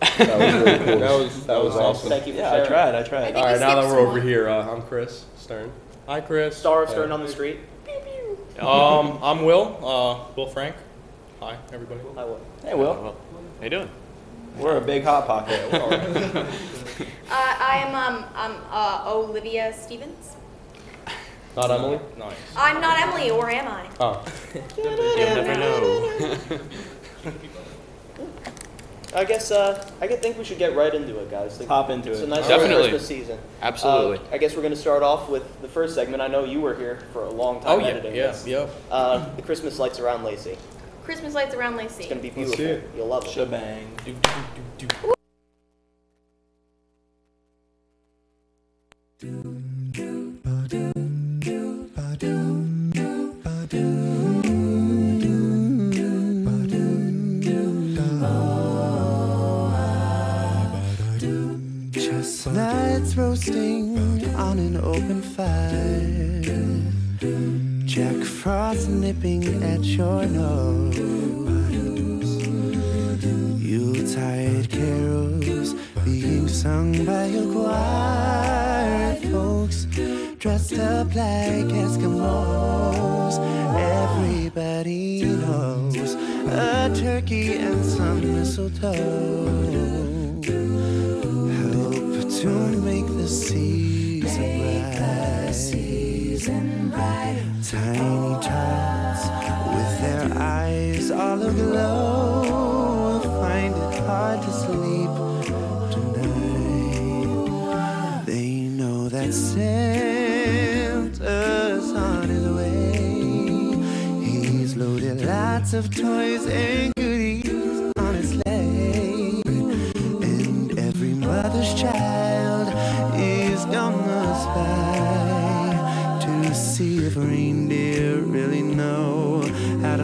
cool. That was really cool. That was that was awesome. Thank you for Yeah, I sharing. tried. I I tried. think All we right, now that we're over someone. here, uh, I'm Chris Stern. Hi, Chris. Star of Stern on the street. Um, I'm Will. Uh, Will Frank. Hi, everybody. I will. Hey, Will. How you doing? We're a big hot pocket. Uh, I'm um, um, uh, Olivia Stevens. Not Emily? Nice. I'm not Emily, or am I? Oh. You never know. I guess uh, I could think we should get right into it, guys. Think- Hop into it. it's it. a nice Definitely. Christmas season. Absolutely. Uh, I guess we're going to start off with the first segment. I know you were here for a long time Oh yeah, editing yeah, this. yeah. Uh, the Christmas lights around Lacey. Christmas lights around Lacey. It's going to be Let's beautiful. see You'll love it. Shebang. Do, do, do, do. Roasting on an open fire. Jack Frost nipping at your nose. Yuletide carols being sung by a choir. Folks dressed up like Eskimos. Everybody knows a turkey and some mistletoe to make the season bright. Tiny tots with their eyes all aglow will find it hard to sleep tonight. They know that Santa's on his way. He's loaded lots of toys and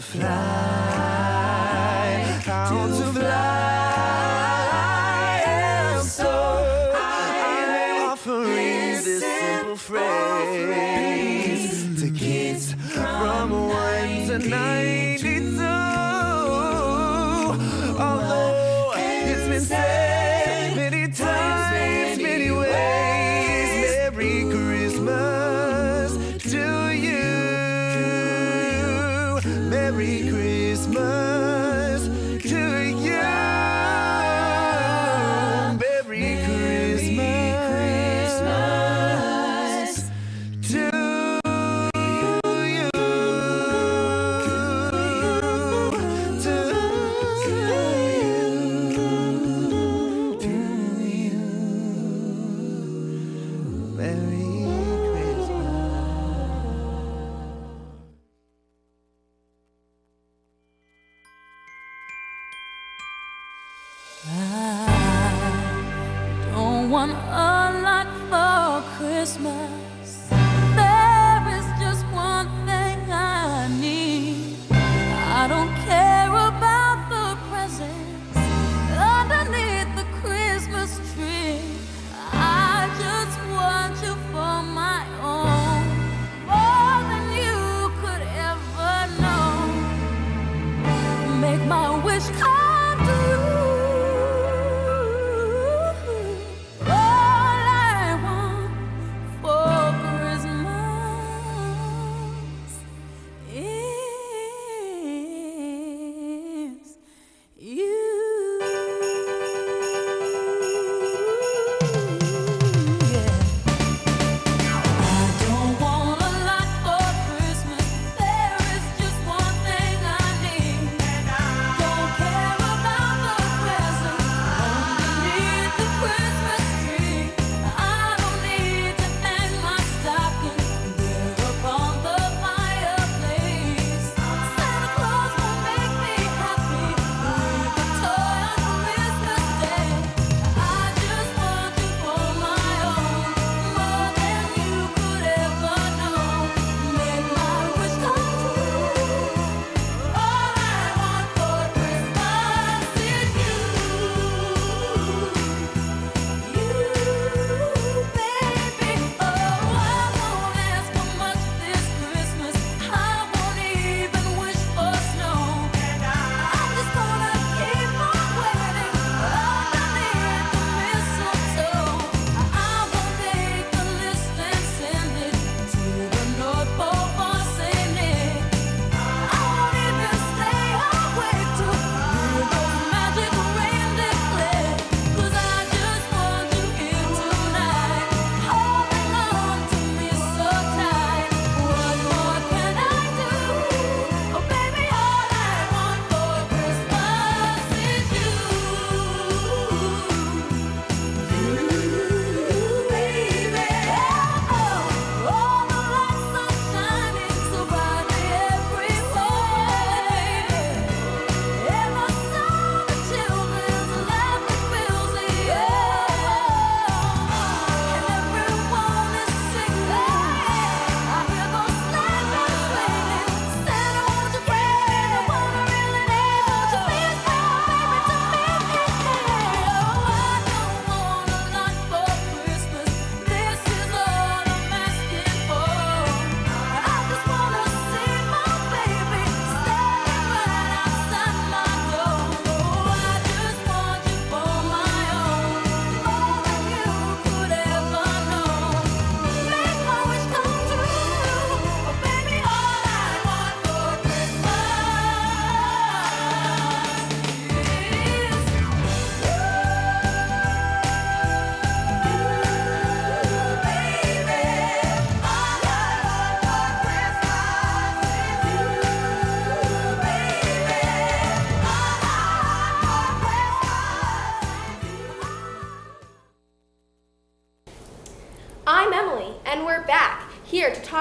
to fly. To fly. And so I'm offering this simple phrase to kids from one to ninety-two.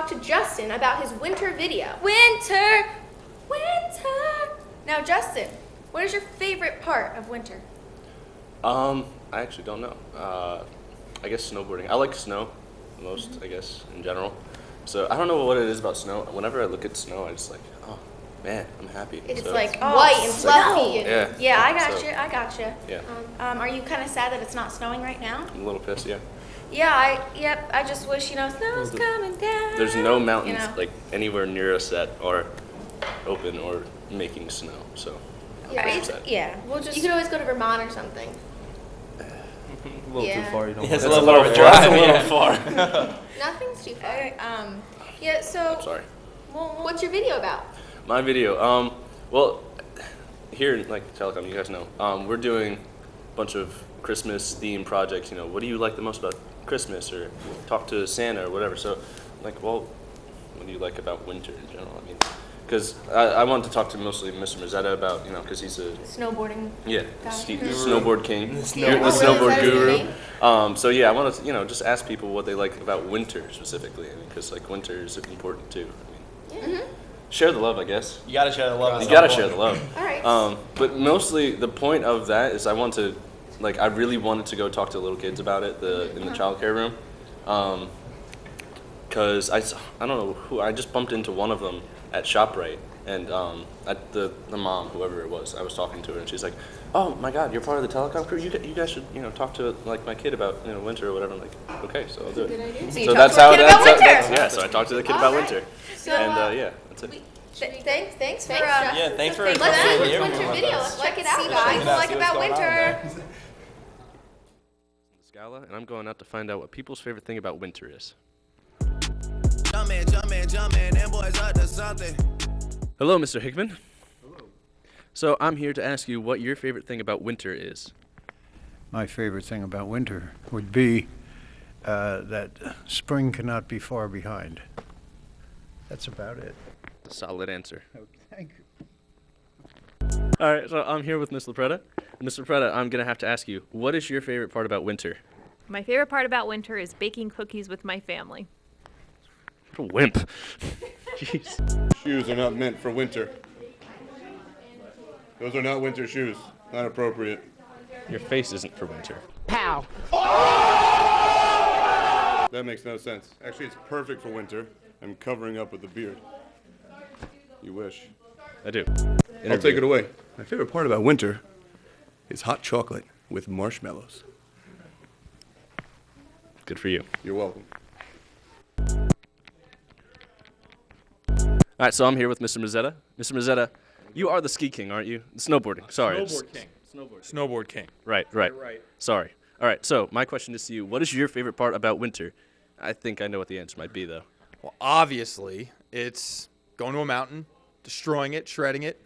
Talk to Justin about his winter video. Winter! Winter! Now, Justin, what is your favorite part of winter? Um, I actually don't know. Uh, I guess snowboarding. I like snow most, Mm-hmm. I guess, in general. So I don't know what it is about snow. Whenever I look at snow, I just like, oh man, I'm happy. It's So like Oh, white and fluffy. Yeah. And, yeah, I got So- you. I got you. Yeah. Um, are you kind of sad that it's not snowing right now? I'm a little pissed. Yeah. Yeah, I. Yep. I just wish you know snow's coming down. There's no mountains You know. like anywhere near us that are open or making snow. So Yeah, I'm it's, yeah. We'll just. You could always go to Vermont or something. A little Yeah. too far. You don't. Yeah, it's want a to- little far. That's a little far. Nothing's too far. Alright, um. Yeah. So. I'm sorry. Well, well, What's your video about? My video. Um, well, here in like telecom, you guys know, um, we're doing a bunch of Christmas themed projects. You know, what do you like the most about Christmas, or talk to Santa, or whatever. So, like, well, what do you like about winter in general? I mean, because I, I wanted to talk to mostly Mr. Mazzetta about, you know, because he's a snowboarding. yeah Guy. ski, snowboard king, The snowboard- the snowboard Is that his guru. Um, so yeah, I wanted to, you know, just ask people what they like about winter specifically, because like winter is important too. I mean, share the love, I guess. You gotta share the love. You gotta point. share the love. All right. Um, but mostly the point of that is I want to, like, I really wanted to go talk to little kids about it the in the childcare room, um, cause I, I don't know who I just bumped into one of them at Shoprite and um, at the the mom whoever it was I was talking to her and she's like, oh my God you're part of the telecom crew you, you guys should you know talk to like my kid about you know winter or whatever I'm like okay so I'll do it. So So that's how kid that's, how- that's yeah so I talked to the kid about Alright. winter So, and uh, uh, yeah that's it. Th- thanks, thanks for Thanks, um, Yeah, thanks for Let's let's see see this winter with video. us. Let's check check it out, see guys. guys. What like see about what's going on winter? Scala and I'm going out to find out what people's favorite thing about winter is. Jumpin', jumpin', jumpin', them boys up to something. Hello, Mr. Hickman. Hello. So I'm here to ask you what your favorite thing about winter is. My favorite thing about winter would be uh, that spring cannot be far behind. That's about it. A solid answer. Thank you. All right, so I'm here with Miss Lapretta. Miss Lapretta, I'm gonna have to ask you, what is your favorite part about winter? My favorite part about winter is baking cookies with my family. What a wimp. Jeez. Shoes are not meant for winter. Those are not winter shoes. Not appropriate. Your face isn't for winter. Pow! That makes no sense. Actually, it's perfect for winter. I'm covering up with a beard. You wish. I do. I'll take it away. My favorite part about winter is hot chocolate with marshmallows. Good for you. You're welcome. All right, so I'm here with Mr. Mazzetta. Mr. Mazzetta, you are the ski king, aren't you? Snowboarding. Sorry. it's- Snowboard king. Snowboard. Snowboard king. Right, right. right. Sorry. All right, so my question is to you what is your favorite part about winter? I think I know what the answer might be, though. Well, obviously, it's going to a mountain, destroying it, shredding it,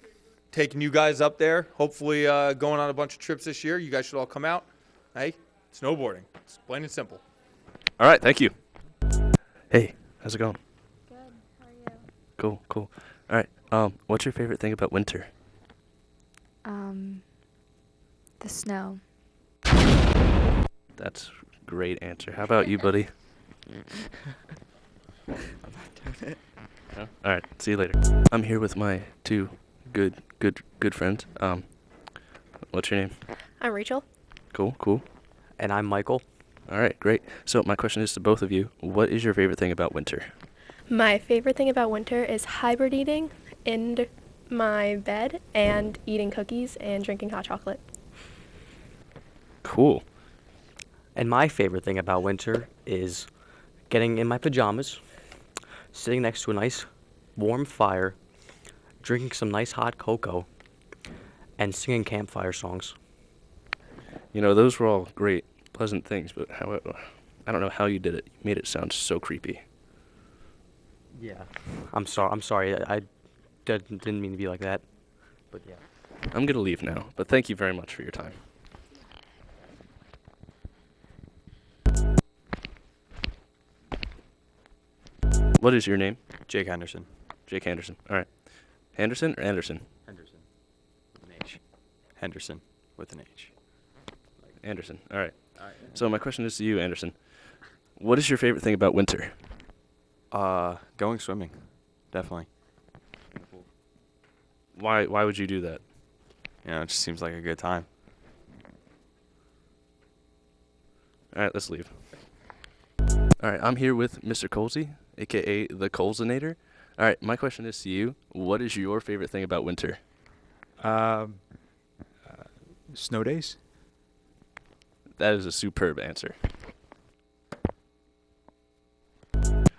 taking you guys up there. Hopefully, uh, going on a bunch of trips this year. You guys should all come out. Hey, snowboarding. It's plain and simple. All right, thank you. Hey, how's it going? Good. How are you? Cool, cool. All right. Um, what's your favorite thing about winter? Um, the snow. That's a great answer. How about you, buddy? No? All right. See you later. I'm here with my two good, good, good friends. Um, what's your name? I'm Rachel. Cool, cool. And I'm Michael. All right, great. So my question is to both of you: What is your favorite thing about winter? My favorite thing about winter is hibernating in my bed and eating cookies and drinking hot chocolate. Cool. And my favorite thing about winter is getting in my pajamas, sitting next to a nice warm fire, drinking some nice hot cocoa, and singing campfire songs. You know, those were all great, pleasant things, but how I don't know how you did it. You made it sound so creepy. Yeah. I'm sorry. I'm sorry. I, I didn't didn't mean to be like that. But yeah. I'm gonna leave now, but thank you very much for your time. What is your name? Jake Henderson. Jake Anderson. All right. Henderson or Anderson? Henderson. With an H. Henderson with an H. Anderson. All right. All right. So my question is to you, Anderson. What is your favorite thing about winter? Uh, going swimming, definitely. Why why would you do that? You know, it just seems like a good time. All right, let's leave. All right, I'm here with Mr. Colsey, aka the Colsinator. All right, my question is to you: What is your favorite thing about winter? Um, uh, snow days. That is a superb answer.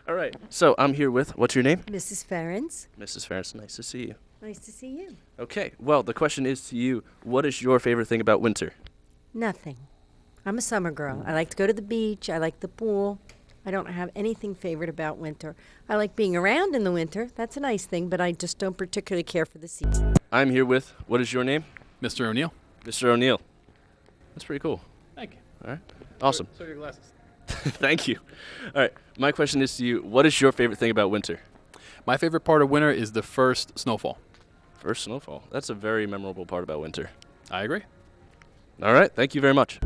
All right, so I'm here with what's your name? Mrs. Ferens. Mrs. Ferris. Nice to see you. Nice to see you. Okay, well, the question is to you: What is your favorite thing about winter? Nothing. I'm a summer girl. I like to go to the beach. I like the pool. I don't have anything favorite about winter. I like being around in the winter. That's a nice thing, but I just don't particularly care for the season. I'm here with what is your name? Mr. O'Neill. Mr. O'Neill. That's pretty cool. Thank you. All right, awesome. So are your glasses. Thank you. All right, my question is to you: What is your favorite thing about winter? My favorite part of winter is the first snowfall. First snowfall. That's a very memorable part about winter. I agree. All right, thank you very much.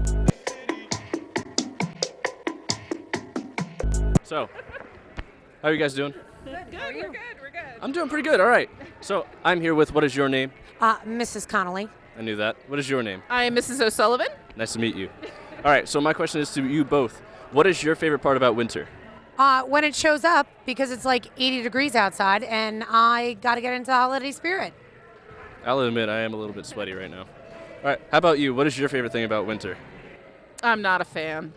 So, how are you guys doing? Good, good, we're good, we're good. I'm doing pretty good. All right. So, I'm here with what is your name? Uh, Mrs. Connolly. I knew that. What is your name? I am Mrs. O'Sullivan. Nice to meet you. All right, so my question is to you both. What is your favorite part about winter? Uh, when it shows up, because it's like 80 degrees outside, and I got to get into the holiday spirit. I'll admit I am a little bit sweaty right now. All right, how about you? What is your favorite thing about winter? I'm not a fan.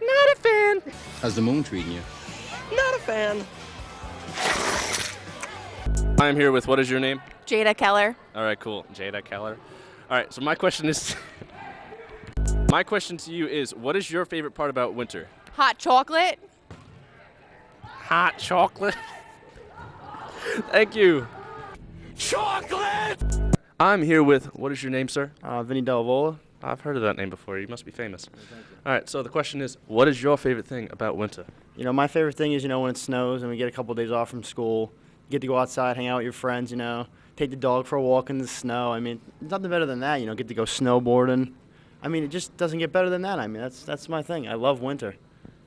Not a fan. How's the moon treating you? Not a fan. I'm here with what is your name? Jada Keller. All right, cool. Jada Keller. All right, so my question is My question to you is what is your favorite part about winter? Hot chocolate. Hot chocolate. Thank you. Chocolate. I'm here with what is your name, sir? Uh, Vinny Delavola. I've heard of that name before. You must be famous. All right, so the question is what is your favorite thing about winter? You know, my favorite thing is, you know, when it snows and we get a couple days off from school, you get to go outside, hang out with your friends, you know, take the dog for a walk in the snow. I mean, nothing better than that, you know, get to go snowboarding. I mean, it just doesn't get better than that. I mean, that's that's my thing. I love winter.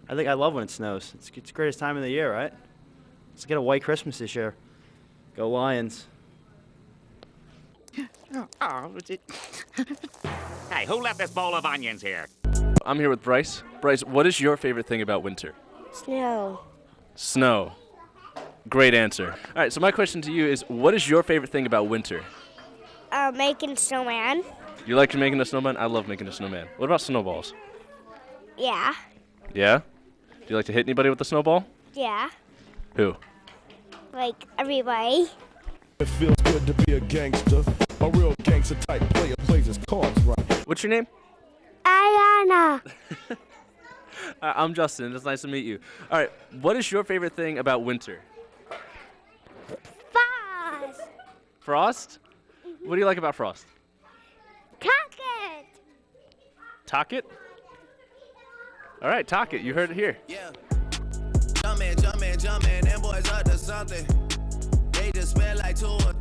I think I love when it snows. It's, it's the greatest time of the year, right? Let's get a white Christmas this year. Go Lions. Oh, hey, who left this bowl of onions here? I'm here with Bryce. Bryce, what is your favorite thing about winter? Snow. Snow. Great answer. All right, so my question to you is what is your favorite thing about winter? Uh, making snowman. You like making a snowman? I love making a snowman. What about snowballs? Yeah. Yeah? Do you like to hit anybody with a snowball? Yeah. Who? Like everybody. It feels good to be a gangster. A real gangster type player plays his cards right. What's your name? Ayana. Uh, I'm Justin. It's nice to meet you. All right, what is your favorite thing about winter? Frost. Frost? What do you like about frost? Cock it. Talk it? All right, talk it. You heard it here. Yeah. Jumpin', jumpin', jumpin', them boys up to something. They just spent like two or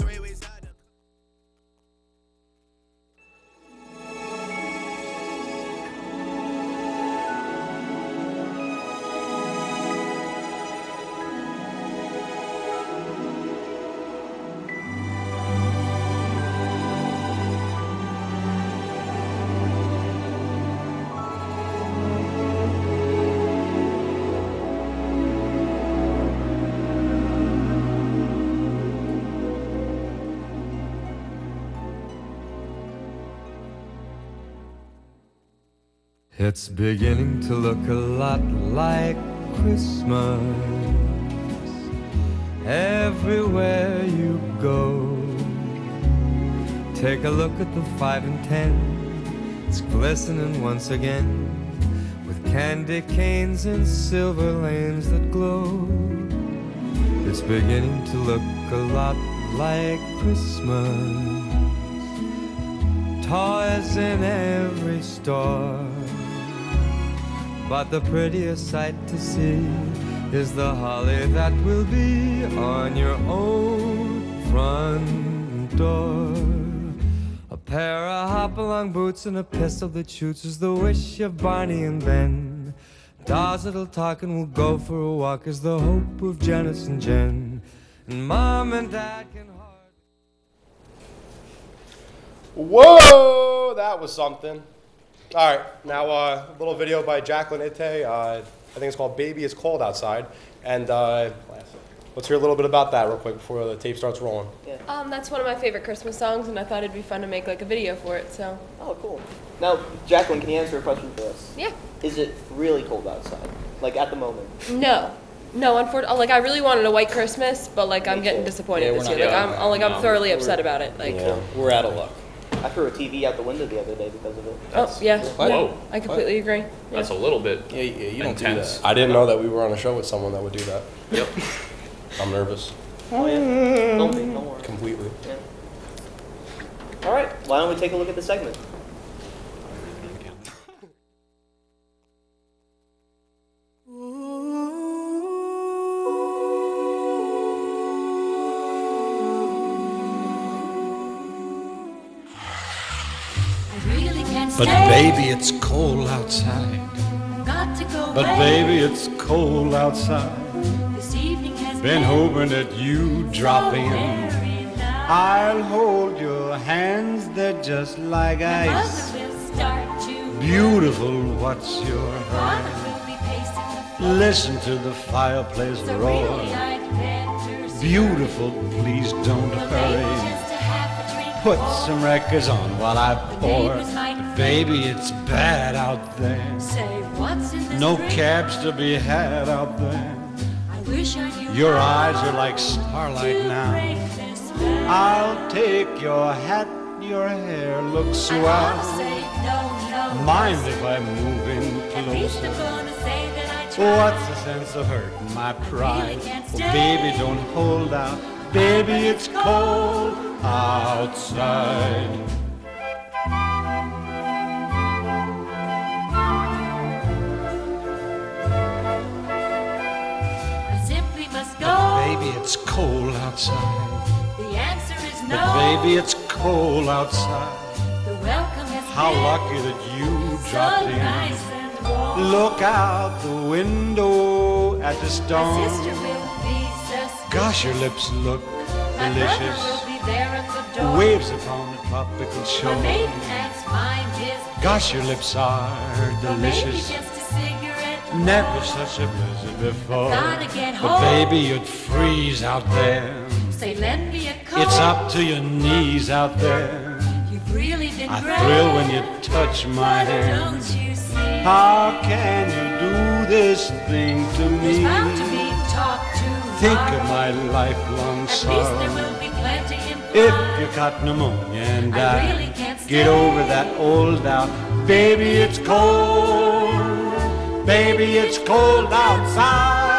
It's beginning to look a lot like Christmas everywhere you go. Take a look at the five and ten, it's glistening once again with candy canes and silver lanes that glow. It's beginning to look a lot like Christmas. Toys in every store. But the prettiest sight to see is the holly that will be on your own front door. A pair of hopalong boots and a pistol that shoots is the wish of Barney and Ben. Does little talking, we'll go for a walk is the hope of Janice and Jen. And mom and dad can Whoa, that was something. All right, now uh, a little video by Jacqueline Ite. Uh, I think it's called "Baby It's Cold Outside," and uh, let's hear a little bit about that real quick before the tape starts rolling. Yeah. Um, that's one of my favorite Christmas songs, and I thought it'd be fun to make like a video for it. So. Oh, cool. Now, Jacqueline, can you answer a question for us? Yeah. Is it really cold outside? Like at the moment? No. No, unfortunately, like I really wanted a white Christmas, but like I'm getting disappointed Yeah, we're this not year. Like I'm, like I'm thoroughly upset about it. Like, we're out of luck. I threw a TV out the window the other day because of it. oh yeah, What? yeah, Whoa. I completely agree. That's a little bit. Yeah, yeah, you don't do intense. that. I didn't know that we were on a show with someone that would do that. Yep. I'm nervous. Oh yeah. Don't be. Don't worry. Completely. Yeah. All right. Why don't we take a look at the segment? But baby, it's cold outside. But baby, it's cold outside. Been hoping that you drop in. I'll hold your hands, they're just like ice. Beautiful, what's your hurry? Listen to the fireplace roar. Beautiful, please don't hurry. Put some records on while I pour. Baby, it's bad out there. No cabs to be had out there. Your eyes are like starlight now. I'll take your hat, your hair looks swell. Mind if I move in closer? What's the sense of hurting my pride? Oh, baby, don't hold out. Baby, it's cold outside. I simply must go. But baby, it's cold outside. The answer is no. But baby, it's cold outside. The welcome has How been lucky that you so dropped nice in. Look out the window at the storm. Gosh, your lips look My delicious. brother will be there at the door. Waves upon the tropical shore. maiden aunt's mind is Gosh, your lips are delicious. just a cigarette. Never such a blizzard before. But baby, you'd freeze out there. Say, lend me a coat. It's up to your knees out there. You've really been I great. thrill when you touch my hand. Don't you see? How can you do this thing to There's me? bound to be talk to Think of my lifelong sorrow. will be plenty in If you got pneumonia and I die, really can't get over that old doubt. Baby, it's cold. Baby, it's cold outside.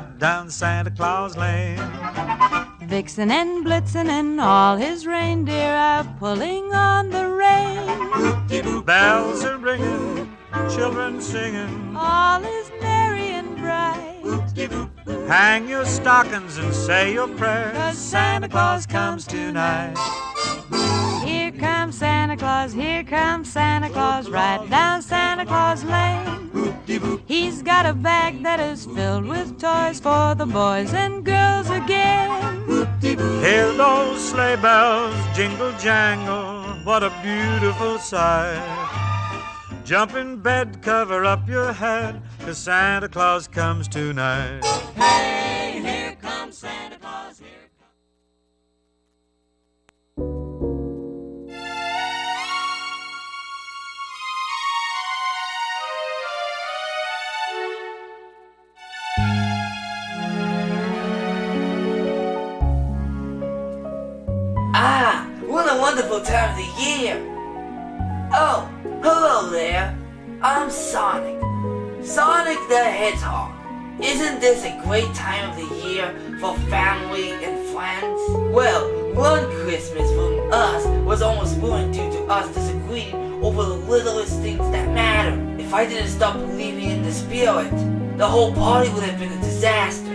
Right down Santa Claus Lane. Vixen and Blitzen and all his reindeer are pulling on the rein. Bells are ringing, children singing. All is merry and bright. Hang your stockings and say your prayers. Cause Santa Claus comes tonight. Here comes Santa Claus, here comes Santa Claus, right down Santa Claus Lane. He's got a bag that is filled with toys for the boys and girls again. Hear those sleigh bells jingle jangle, what a beautiful sight. Jump in bed, cover up your head, cause Santa Claus comes tonight. Hey, wonderful time of the year! Oh, hello there. I'm Sonic. Sonic the Hedgehog. Isn't this a great time of the year for family and friends? Well, one Christmas from us was almost ruined due to us disagreeing over the littlest things that matter. If I didn't stop believing in the spirit, the whole party would have been a disaster.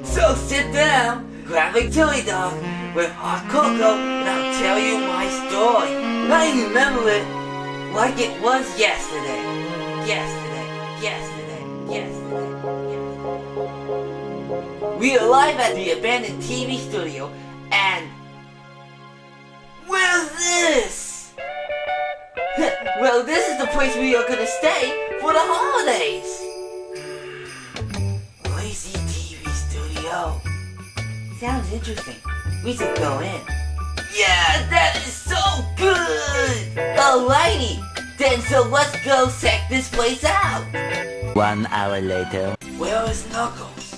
so sit down, grab a chili dog with hot cocoa, and I'll tell you my story. I remember it like it was yesterday. Yesterday, yesterday, yesterday, yesterday. We are live at the abandoned TV studio, and where's this? well, this is the place we are gonna stay for the holidays. Lazy TV studio. Sounds interesting. We should go in. Yeah, that is so good! Alrighty, then so let's go check this place out. One hour later. Where is Knuckles?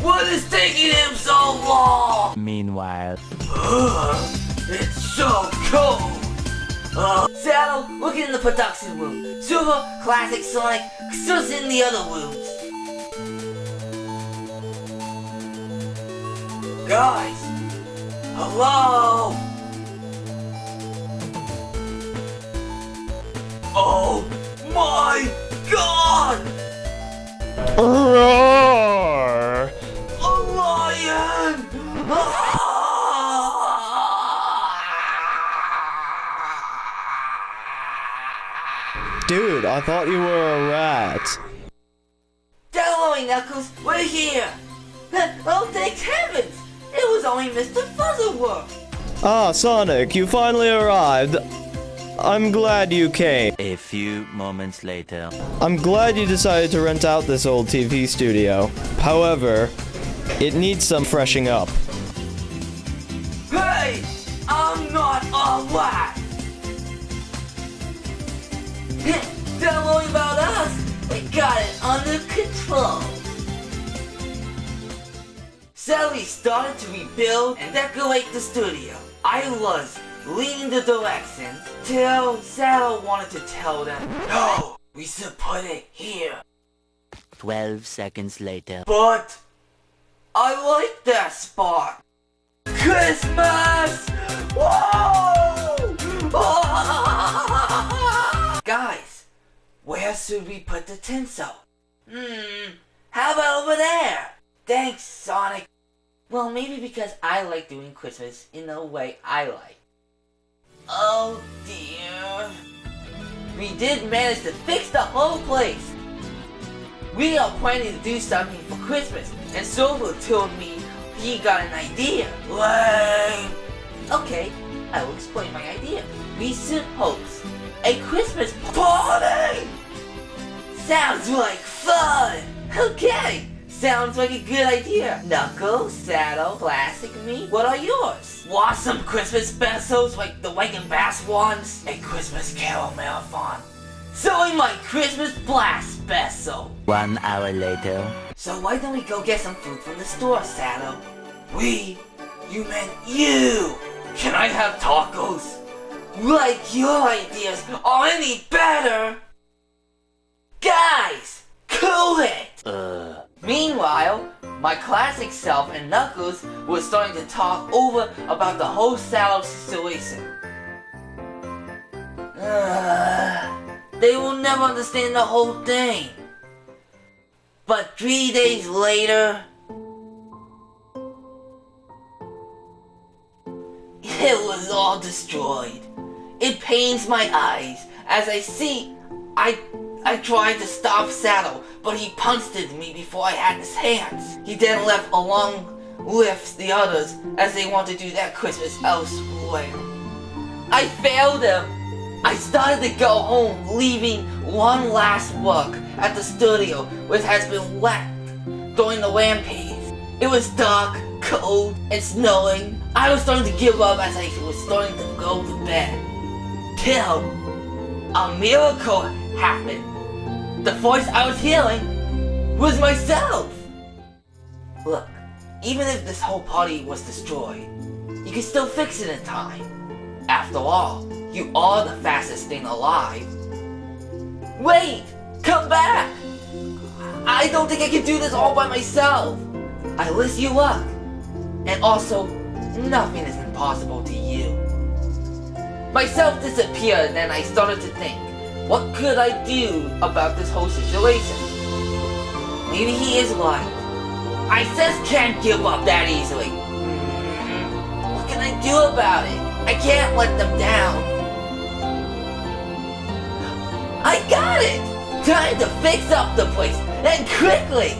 What is taking him so long? Meanwhile. Ugh, it's so cold. Uh, Shadow, look in the production room. Silver, Classic, Sonic, just in the other rooms. Guys, hello? Oh my god! Roar! A lion! Dude, I thought you were a rat. Hello, Knuckles, we're here! Oh, thanks heavens! It was only Mr. Fuzzleworth! Ah, Sonic, you finally arrived. I'm glad you came. A few moments later. I'm glad you decided to rent out this old TV studio. However, it needs some freshing up. Hey! I'm not alright! Don't worry about us! We got it under control! We started to rebuild and decorate the studio. I was leading the directions till Shadow wanted to tell them, No! We should put it here. Twelve seconds later. But I like that spot. Christmas! Whoa! Guys, where should we put the tinsel? Hmm, how about over there? Thanks, Sonic. Well, maybe because I like doing Christmas in the way I like. Oh dear. We did manage to fix the whole place. We are planning to do something for Christmas, and Silver told me he got an idea. Lame. Okay, I will explain my idea. We should host a Christmas party. Sounds like fun. Okay, sounds like a good idea. Knuckles, Shadow, Classic, me. What are yours? Want some Christmas specials like the Wake and Bass ones? A Christmas Carol Marathon. Selling my Christmas Blast special. One hour later. So why don't we go get some food from the store, Shadow? We? You meant you! Can I have tacos? like your ideas are any better. Guys, cool it! Uh. Meanwhile, my classic self and Knuckles were starting to talk over about the whole Shadow situation. They will never understand the whole thing. But three days later, it was all destroyed. It pains my eyes as I see. I I tried to stop Shadow, but he punched at me before I had his hands. He then left along with the others as they wanted to do their Christmas elsewhere. I failed him. I started to go home, leaving one last look at the studio, which has been left during the rampage. It was dark, cold, and snowing. I was starting to give up as I was starting to go to bed. Till a miracle happened. The voice I was hearing was myself. Look, even if this whole party was destroyed, you can still fix it in time. After all, you are the fastest thing alive. Wait! Come back! I don't think I can do this all by myself. I lift you up. And also, nothing is impossible to you. Myself disappeared and I started to think, what could I do about this whole situation? Maybe he is right. I just can't give up that easily. What can I do about it? I can't let them down. I got it! Time to fix up the place, and quickly!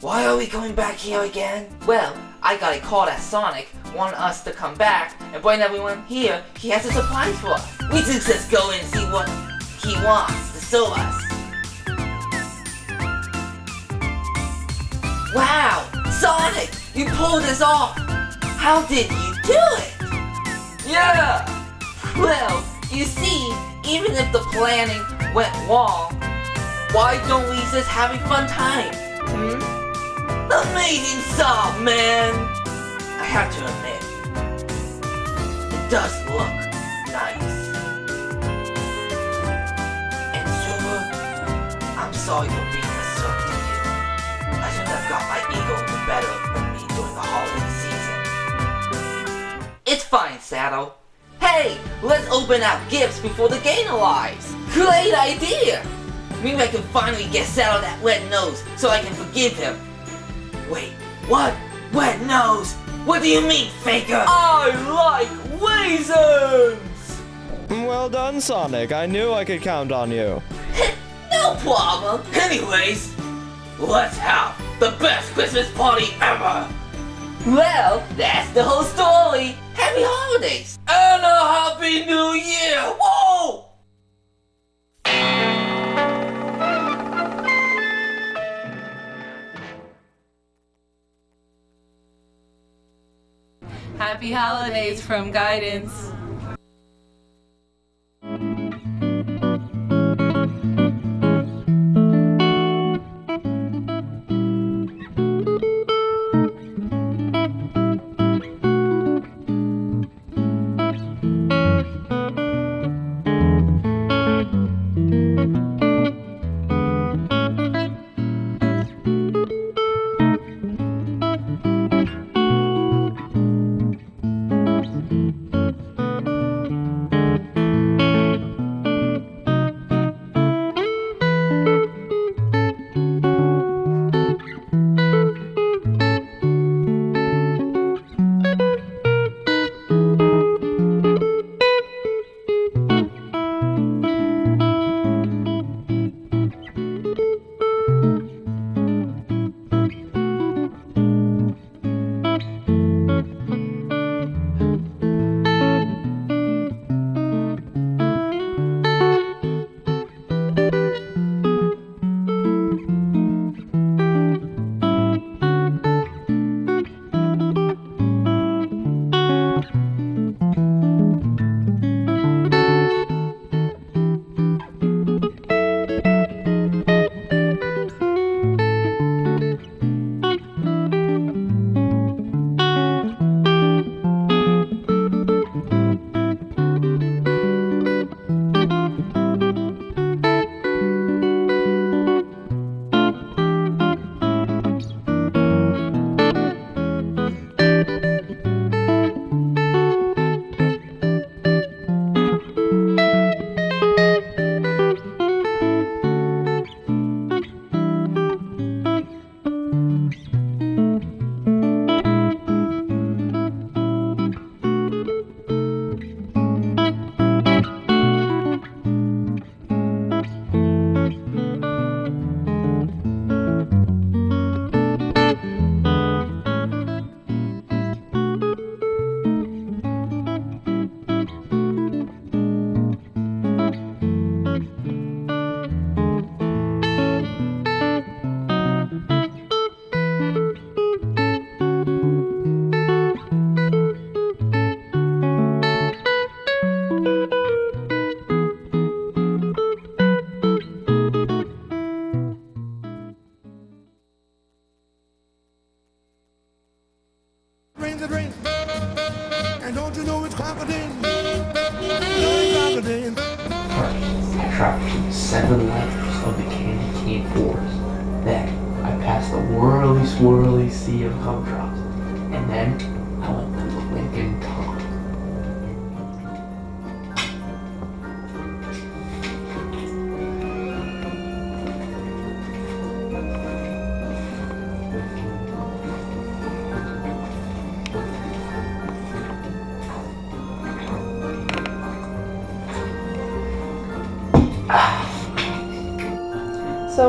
Why are we coming back here again? Well, I got a call that Sonic wanted us to come back and bring everyone here. He has a surprise for us. We should just go in and see what he wants to show us. Wow! Sonic! You pulled this off! How did you do it? Yeah! Well, you see, even if the planning went wrong, why don't we just have a fun time? Hmm? Amazing song, man! I have to admit, it does look nice. And Sugar, I'm sorry for being a jerk to you. I shouldn't have got my ego the better of me during the holiday season. It's fine, Shadow. Hey, let's open up gifts before the game arrives. Great idea! Maybe I can finally get Shadow that red nose so I can forgive him. Wait, what? Wet nose? What do you mean, Faker? I like raisins! Well done, Sonic. I knew I could count on you. No problem. Anyways, let's have the best Christmas party ever. Well, that's the whole story. Happy holidays and a happy new year. Whoa! Happy holidays from Guidance.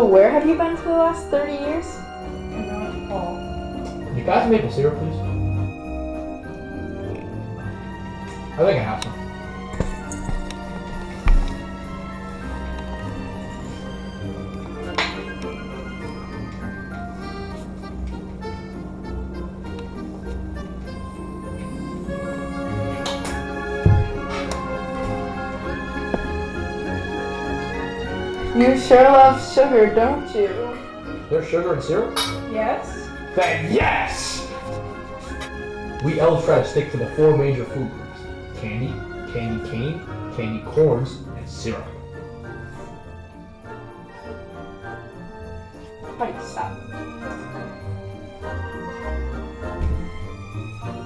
Where have you been for the last 30 years? You guys maple syrup, please? Sure love sugar, don't you? There's sugar and syrup? Yes. Then yes! We elves try to stick to the four major food groups. Candy, candy cane, candy corns, and syrup. Wait, stop.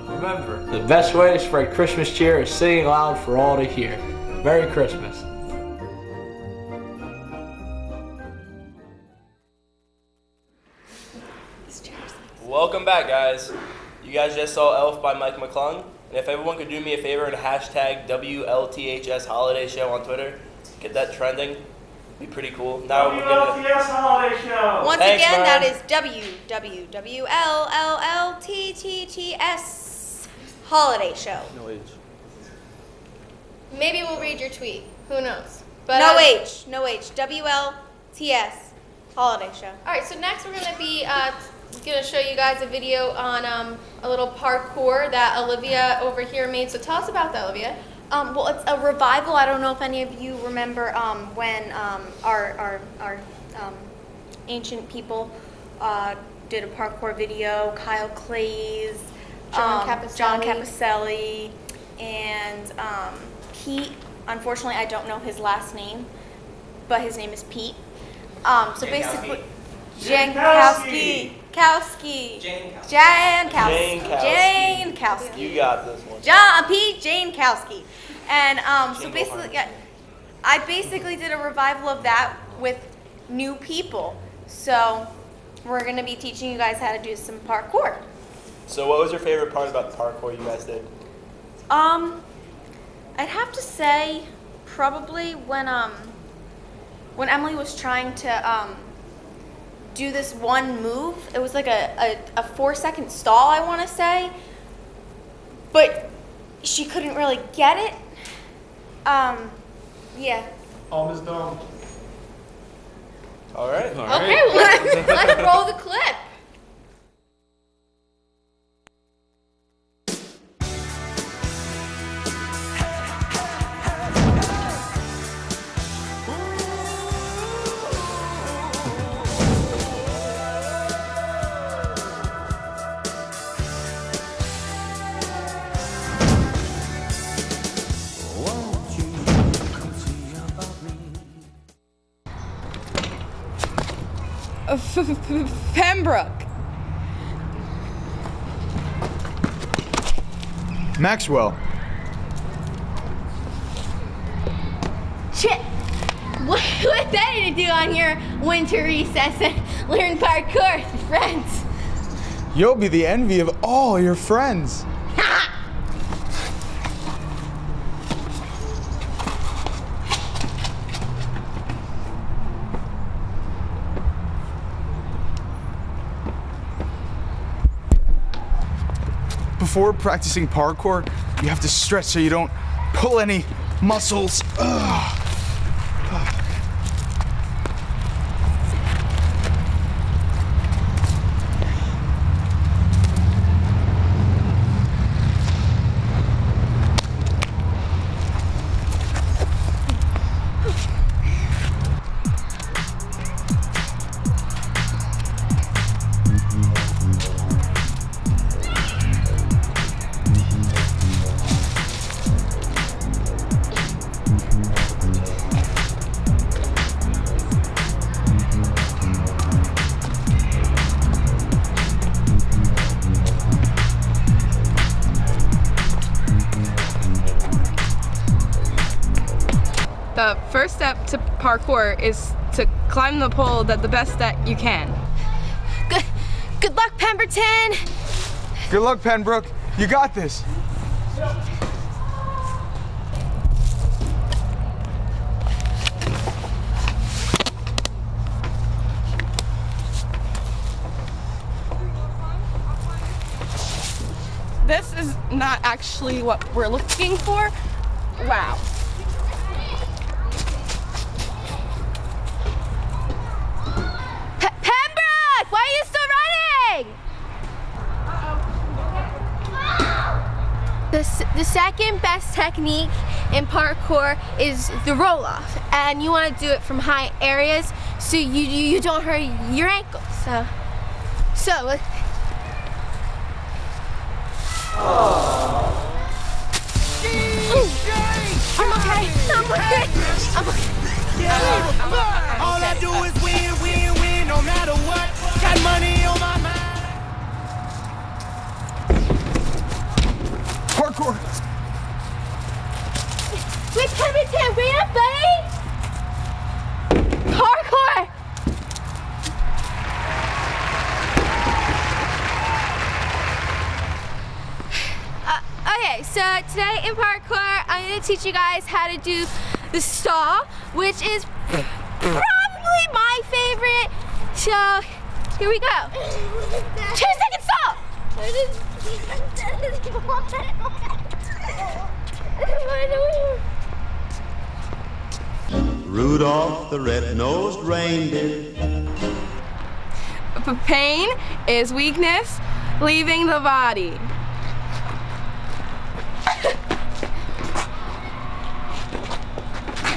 Remember, the best way to spread Christmas cheer is singing loud for all to hear. Merry Christmas. You guys just saw Elf by Mike McClung. And if everyone could do me a favor and hashtag WLTHS Holiday Show on Twitter, get that trending, be pretty cool. Now we're gonna. Holiday Show. Once Thanks, again, man. that is WWWLLLTTTS Holiday Show. No age. Maybe we'll read your tweet. Who knows? But no um, H, no H. WLTS Holiday Show. All right, so next we're gonna be uh, gonna show you guys a video on um, a little parkour that Olivia over here made. So tell us about that, Olivia. Um, well, it's a revival. I don't know if any of you remember um, when um, our our, our um, ancient people uh, did a parkour video. Kyle Clays, John um, John Caposelli. Caposelli, and um, Pete. Unfortunately, I don't know his last name, but his name is Pete. Um, so basically, Jankowski. Kowski. Jane Jankowski. Kowski. Jane Kowski. You got this one. John Pete Jane Kowski. And um, so basically, yeah, I basically did a revival of that with new people. So we're gonna be teaching you guys how to do some parkour. So, what was your favorite part about the parkour you guys did? Um, I'd have to say probably when um when Emily was trying to um do this one move. It was like a, a, a four second stall, I want to say, but she couldn't really get it. Um, yeah. Almost done. All right. Okay, well, let's, let's roll the clip. Pembroke. Maxwell. Shit! What, what better to do on your winter recess than learn parkour with friends? You'll be the envy of all your friends. Before practicing parkour, you have to stretch so you don't pull any muscles. Ugh. Parkour is to climb the pole that the best that you can. Good, good luck, Pemberton. Good luck, Penbrook. You got this. This is not actually what we're looking for. Wow. P- Pembroke, why are you still running? The, s- the second best technique in parkour is the roll off, and you want to do it from high areas so you, you, don't hurt your ankles. So, so teach you guys how to do the stall, which is probably my favorite. So here we go. Two second stall. Rudolph the red-nosed reindeer. Pain is weakness leaving the body.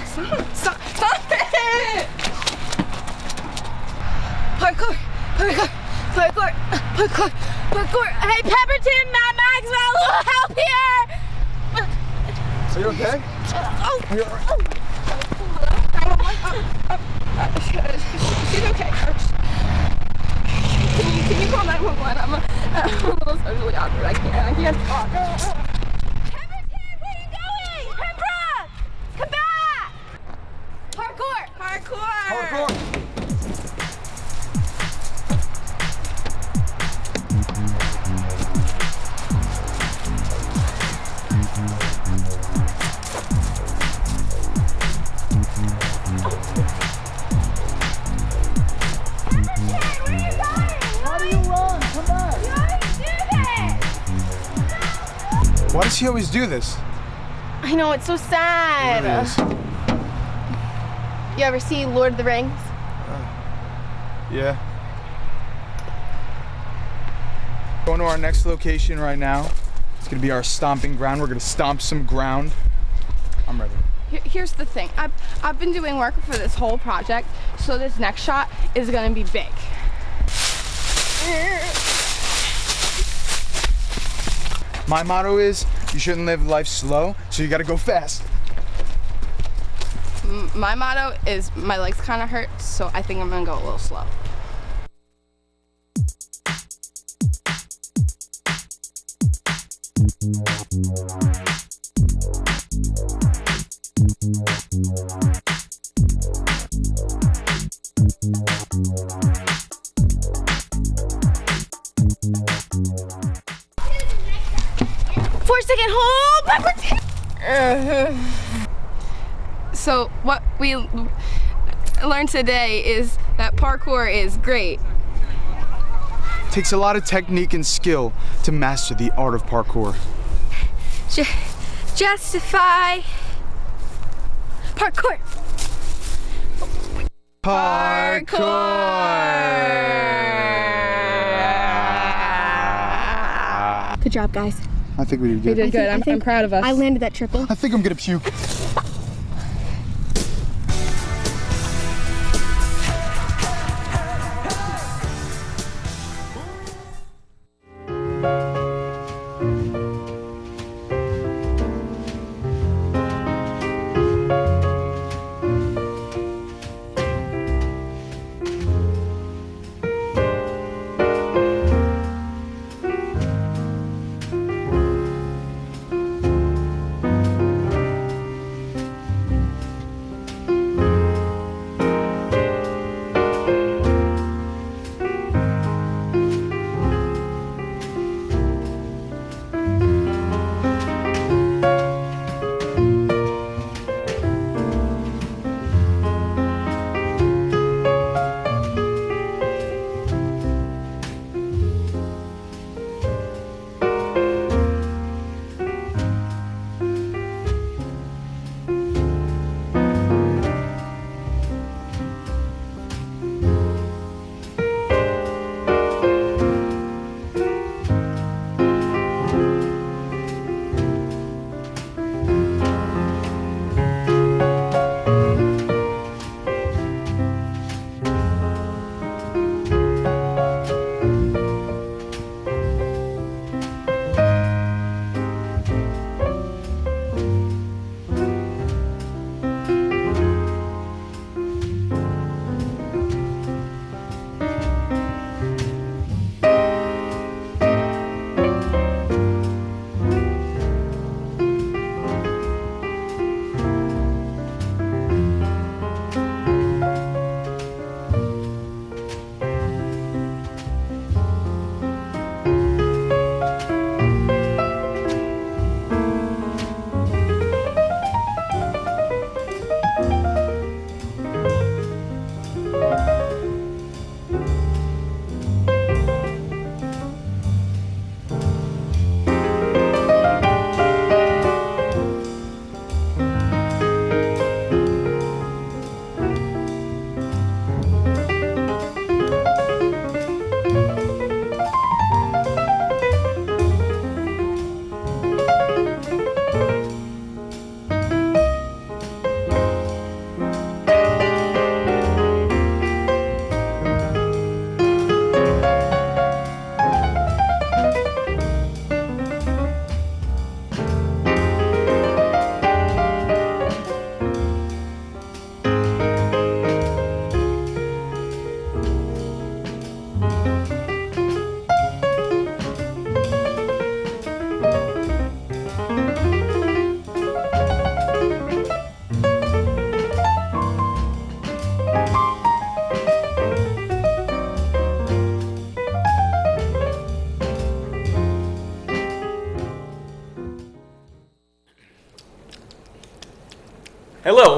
Stop, stop, stop it! Parkour, parkour, parkour, parkour, parkour. Always do this? I know it's so sad. It is. You ever see Lord of the Rings? Uh, yeah. Going to our next location right now. It's gonna be our stomping ground. We're gonna stomp some ground. I'm ready. Here's the thing. I've, I've been doing work for this whole project, so this next shot is gonna be big. My motto is you shouldn't live life slow, so you gotta go fast. My motto is my legs kind of hurt, so I think I'm gonna go a little slow. Four second hold, Pepperton. So what we learned today is that parkour is great. takes a lot of technique and skill to master the art of parkour. Ju- justify. Parkour. Parkour. Good job, guys. I think we did good. We did good. I'm, I'm proud of us. I landed that triple. I think I'm gonna puke.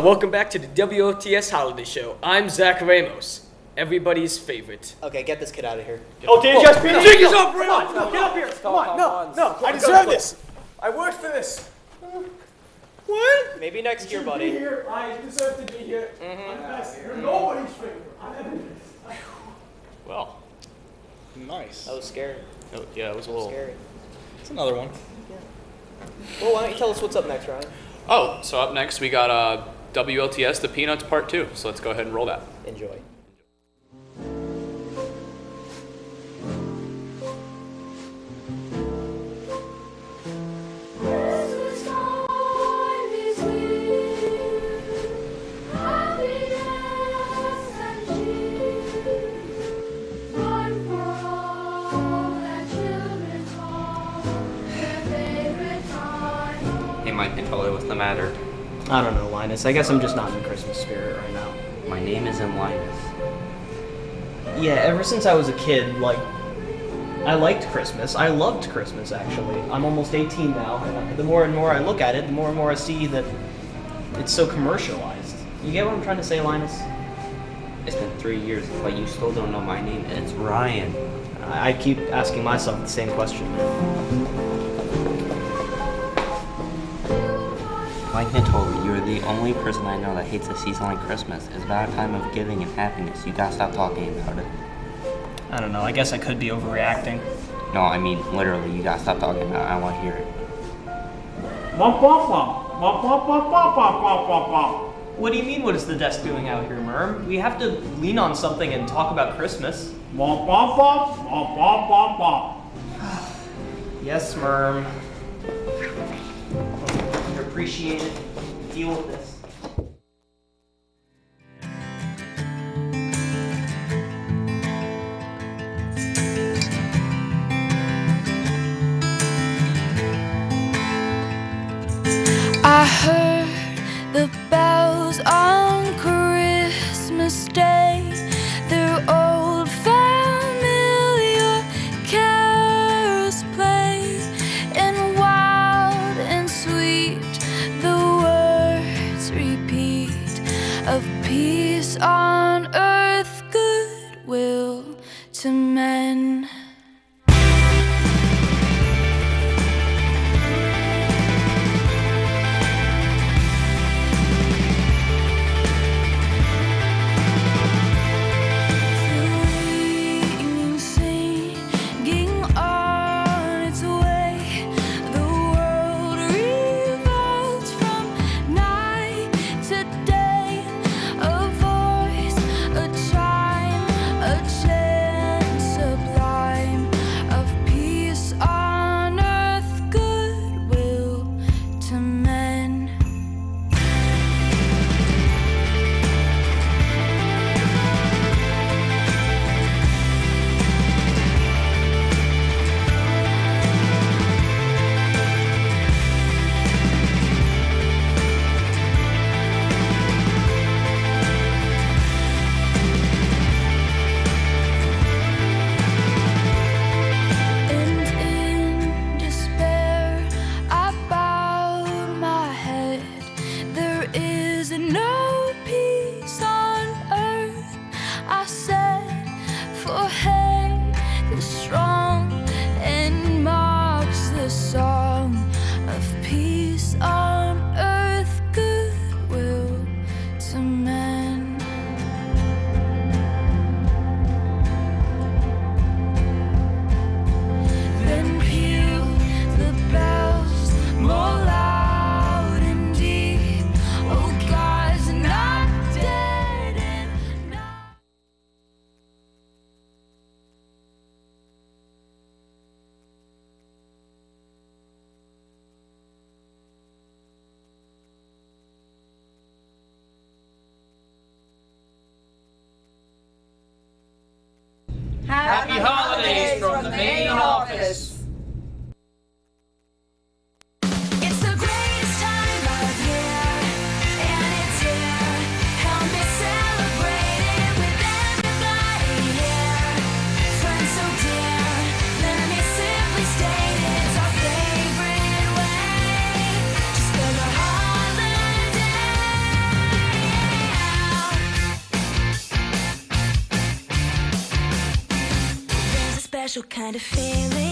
Welcome back to the WOTS Holiday Show. I'm Zach Ramos, everybody's favorite. Okay, get this kid out of here. Oh, THS PD? Jig is up, right Come now. on, get up here. Come on, no, no. I I deserve deserve this. this. I worked for this. What? Maybe next year, buddy. here. I deserve to be here. Mhm. You're nobody's favorite. I'm Well, Nice. that was scary. Oh, yeah, it was a little. Scary. It's another one. Well, why don't you tell us what's up next, Ryan? Oh, so up next we got uh, WLTS, the Peanuts Part 2. So let's go ahead and roll that. Enjoy. Linus. I guess I'm just not in the Christmas spirit right now. My name isn't Linus. Yeah, ever since I was a kid, like, I liked Christmas. I loved Christmas, actually. I'm almost 18 now. and The more and more I look at it, the more and more I see that it's so commercialized. You get what I'm trying to say, Linus? It's been three years, but you still don't know my name. It's Ryan. I I keep asking myself the same question. Mike Natola, you're the only person I know that hates a season like Christmas. It's about a time of giving and happiness. You gotta stop talking about it. I don't know. I guess I could be overreacting. No, I mean literally. You gotta stop talking about it. I want to hear it. What do you mean, what is the desk doing out here, Merm? We have to lean on something and talk about Christmas. Yes, Merm. You're appreciated. Deal with this. Kind of feeling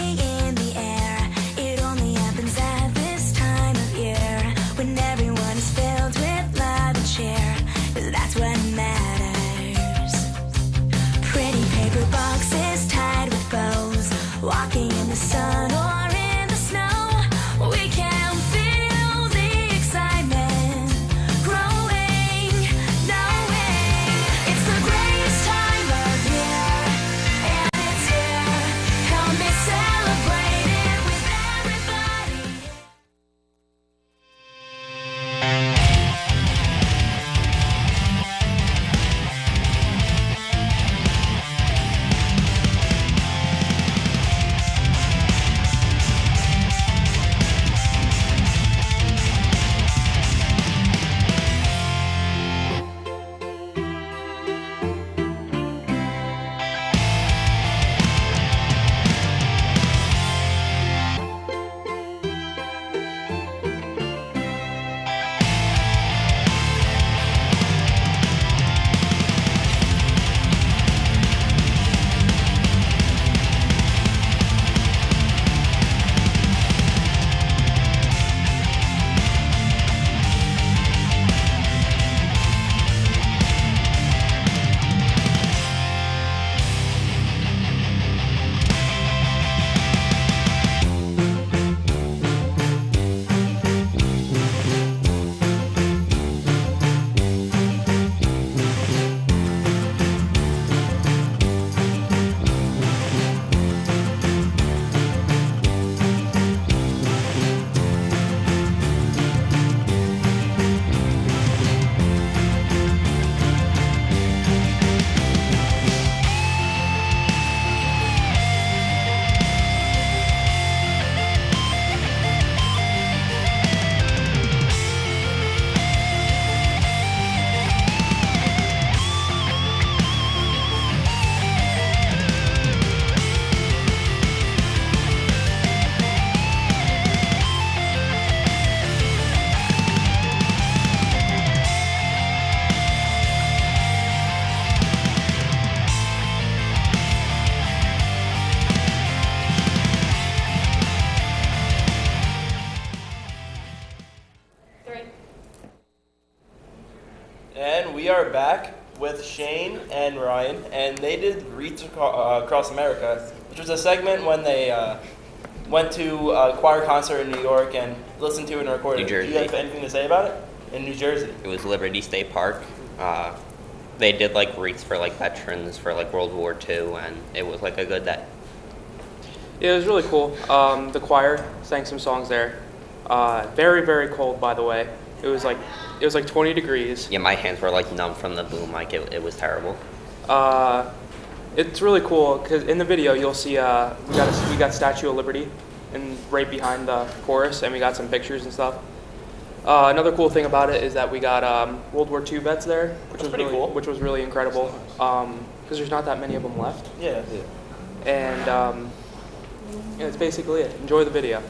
Ryan, and they did Wreaths uh, Across America, which was a segment when they uh, went to a choir concert in New York and listened to it and recorded New it. Do you have anything to say about it? In New Jersey. It was Liberty State Park. Uh, they did like wreaths for like veterans for like World War II, and it was like a good day. Yeah, it was really cool. Um, the choir sang some songs there. Uh, very, very cold, by the way. It was like it was like 20 degrees. Yeah, my hands were like numb from the boom mic. It, it was terrible. Uh, it's really cool because in the video you'll see uh, we got a, we got Statue of Liberty, and right behind the chorus, and we got some pictures and stuff. Uh, another cool thing about it is that we got um, World War II vets there, which was pretty really cool. which was really incredible because there's not that many of them left. Yeah. And um, yeah, that's basically it. Enjoy the video.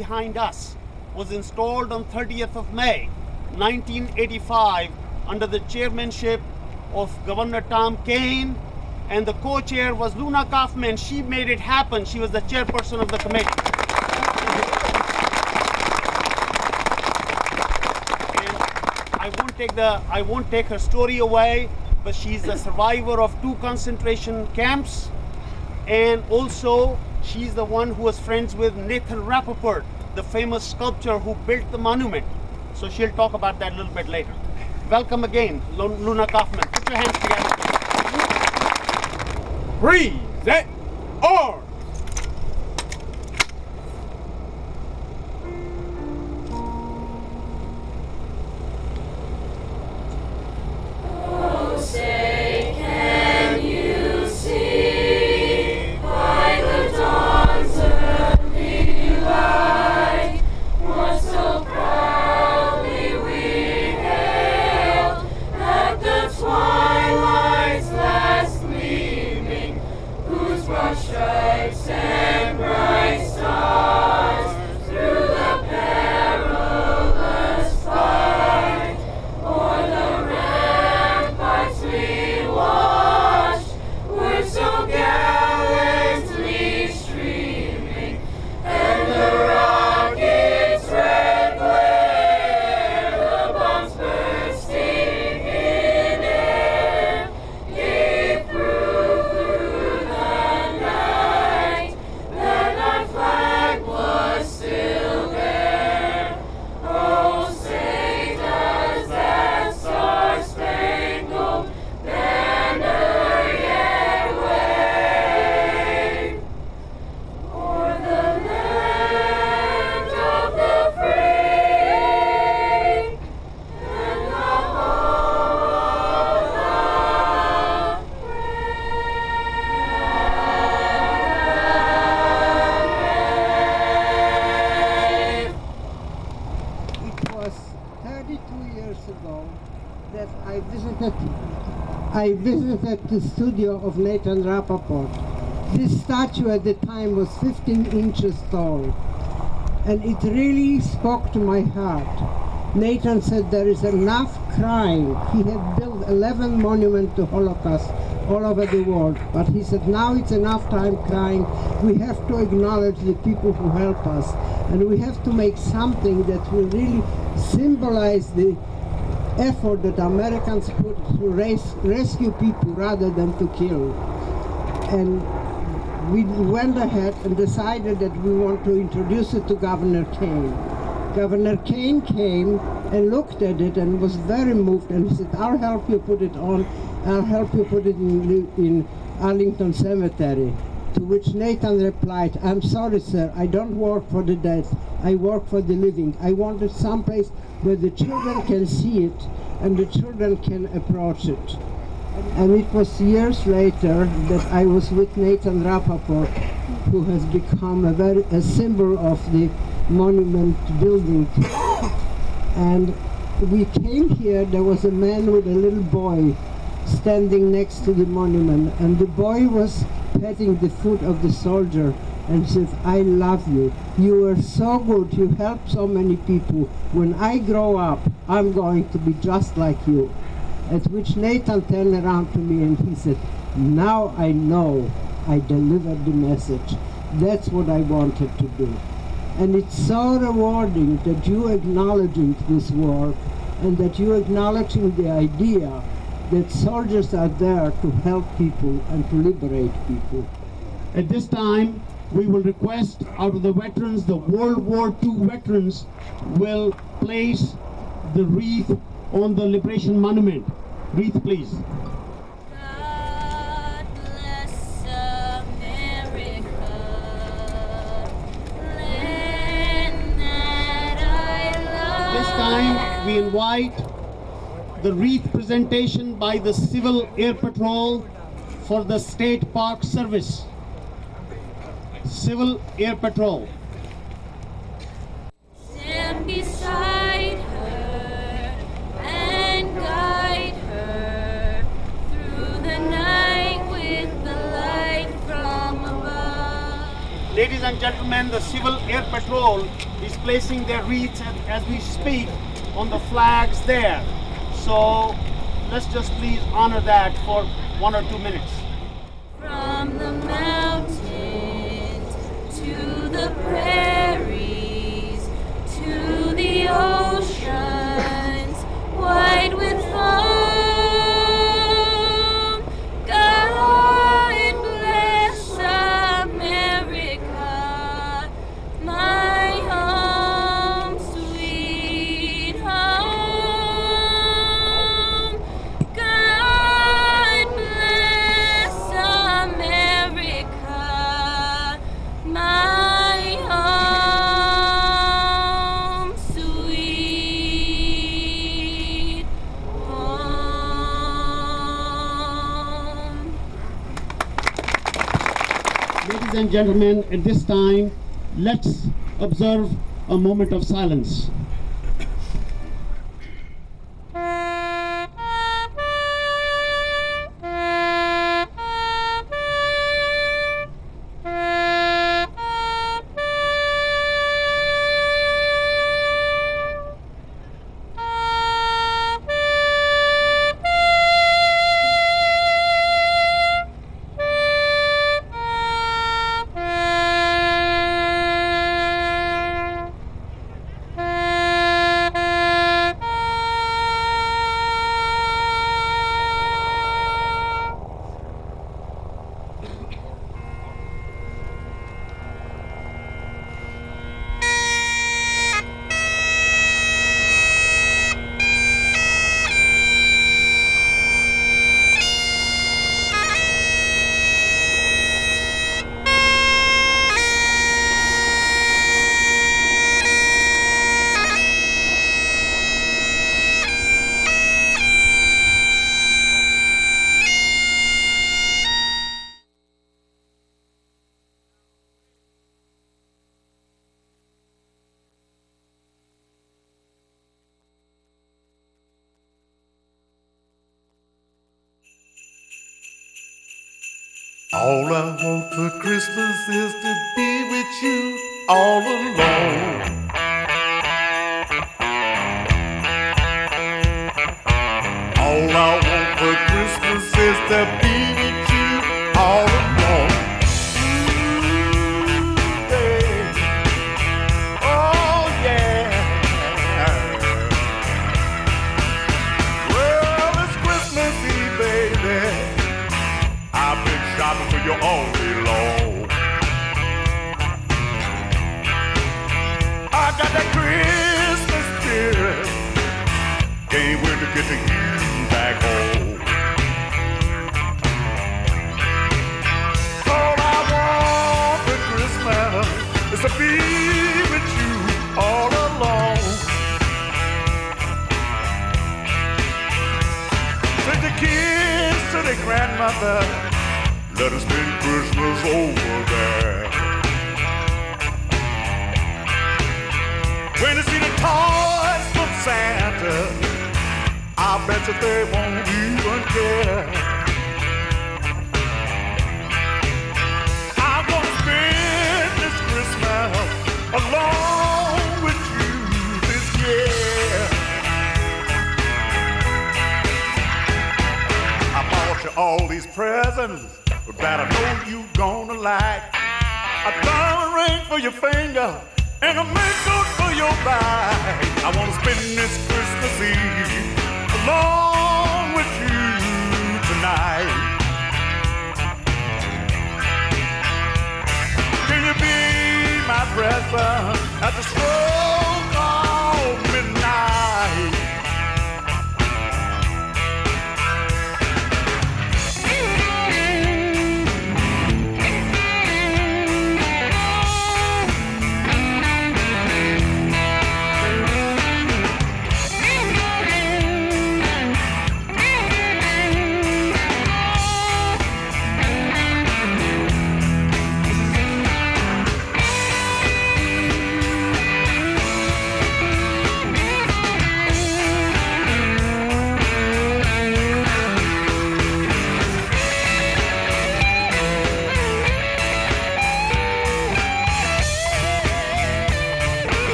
Behind us was installed on 30th of May, 1985, under the chairmanship of Governor Tom Kean, and the co-chair was Luna Kaufman. She made it happen. She was the chairperson of the committee. I won't take the I won't take her story away, but she's a survivor of two concentration camps, and also she's the one who was friends with Nathan Rapoport, the famous sculptor who built the monument. So she'll talk about that a little bit later. Welcome again, Lu- Luna Kaufman. Put your hands together. Present arms. Studio of Nathan Rapoport. This statue at the time was 15 inches tall and it really spoke to my heart. Nathan said there is enough crying. He had built 11 monuments to Holocaust all over the world, but he said now it's enough time crying. We have to acknowledge the people who help us, and we have to make something that will really symbolize the effort that Americans put to res- rescue people rather than to kill. And we went ahead and decided that we want to introduce it to Governor Kean. Governor Kean came and looked at it and was very moved and he said, I'll help you put it on, I'll help you put it in, in Arlington Cemetery. To which Nathan replied, I'm sorry, sir, I don't work for the dead, I work for the living. I wanted someplace where the children can see it and the children can approach it. And it was years later that I was with Nathan Rapoport, who has become a very a symbol of the monument building. and we came here, there was a man with a little boy standing next to the monument, and the boy was petting the foot of the soldier and said, I love you. You were so good. You helped so many people. When I grow up, I'm going to be just like you. At which Nathan turned around to me and he said, Now I know I delivered the message. That's what I wanted to do. And it's so rewarding that you acknowledging this work and that you acknowledging the idea that soldiers are there to help people and to liberate people. At this time, we will request out of the veterans, the World War II veterans will place the wreath on the Liberation Monument. Wreath, please. This time, we invite the wreath presentation by the Civil Air Patrol for the State Park Service. Civil Air Patrol. Stand beside her and guide her through the night with the light from above. Ladies and gentlemen, the Civil Air Patrol is placing their wreaths as we speak on the flags there. So let's just please honor that for one or two minutes. From the mountain to the prairies, to the oceans, wide with foam. and gentlemen, at this time, let's observe a moment of silence.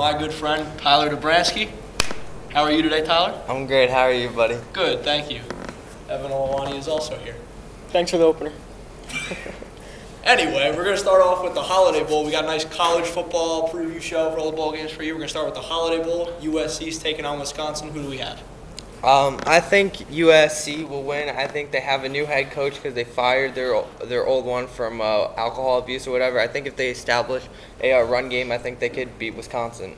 My good friend Tyler Dabrowski. How are you today, Tyler? I'm great. How are you, buddy? Good, thank you. Evan Olawani is also here. Thanks for the opener. Anyway, we're going to start off with the Holiday Bowl. We got a nice college football preview show for all the bowl games for you. We're going to start with the Holiday Bowl. USC's taking on Wisconsin. Who do we have? Um, I think USC will win. I think they have a new head coach because they fired their their old one from uh, alcohol abuse or whatever. I think if they establish a uh, run game, I think they could beat Wisconsin.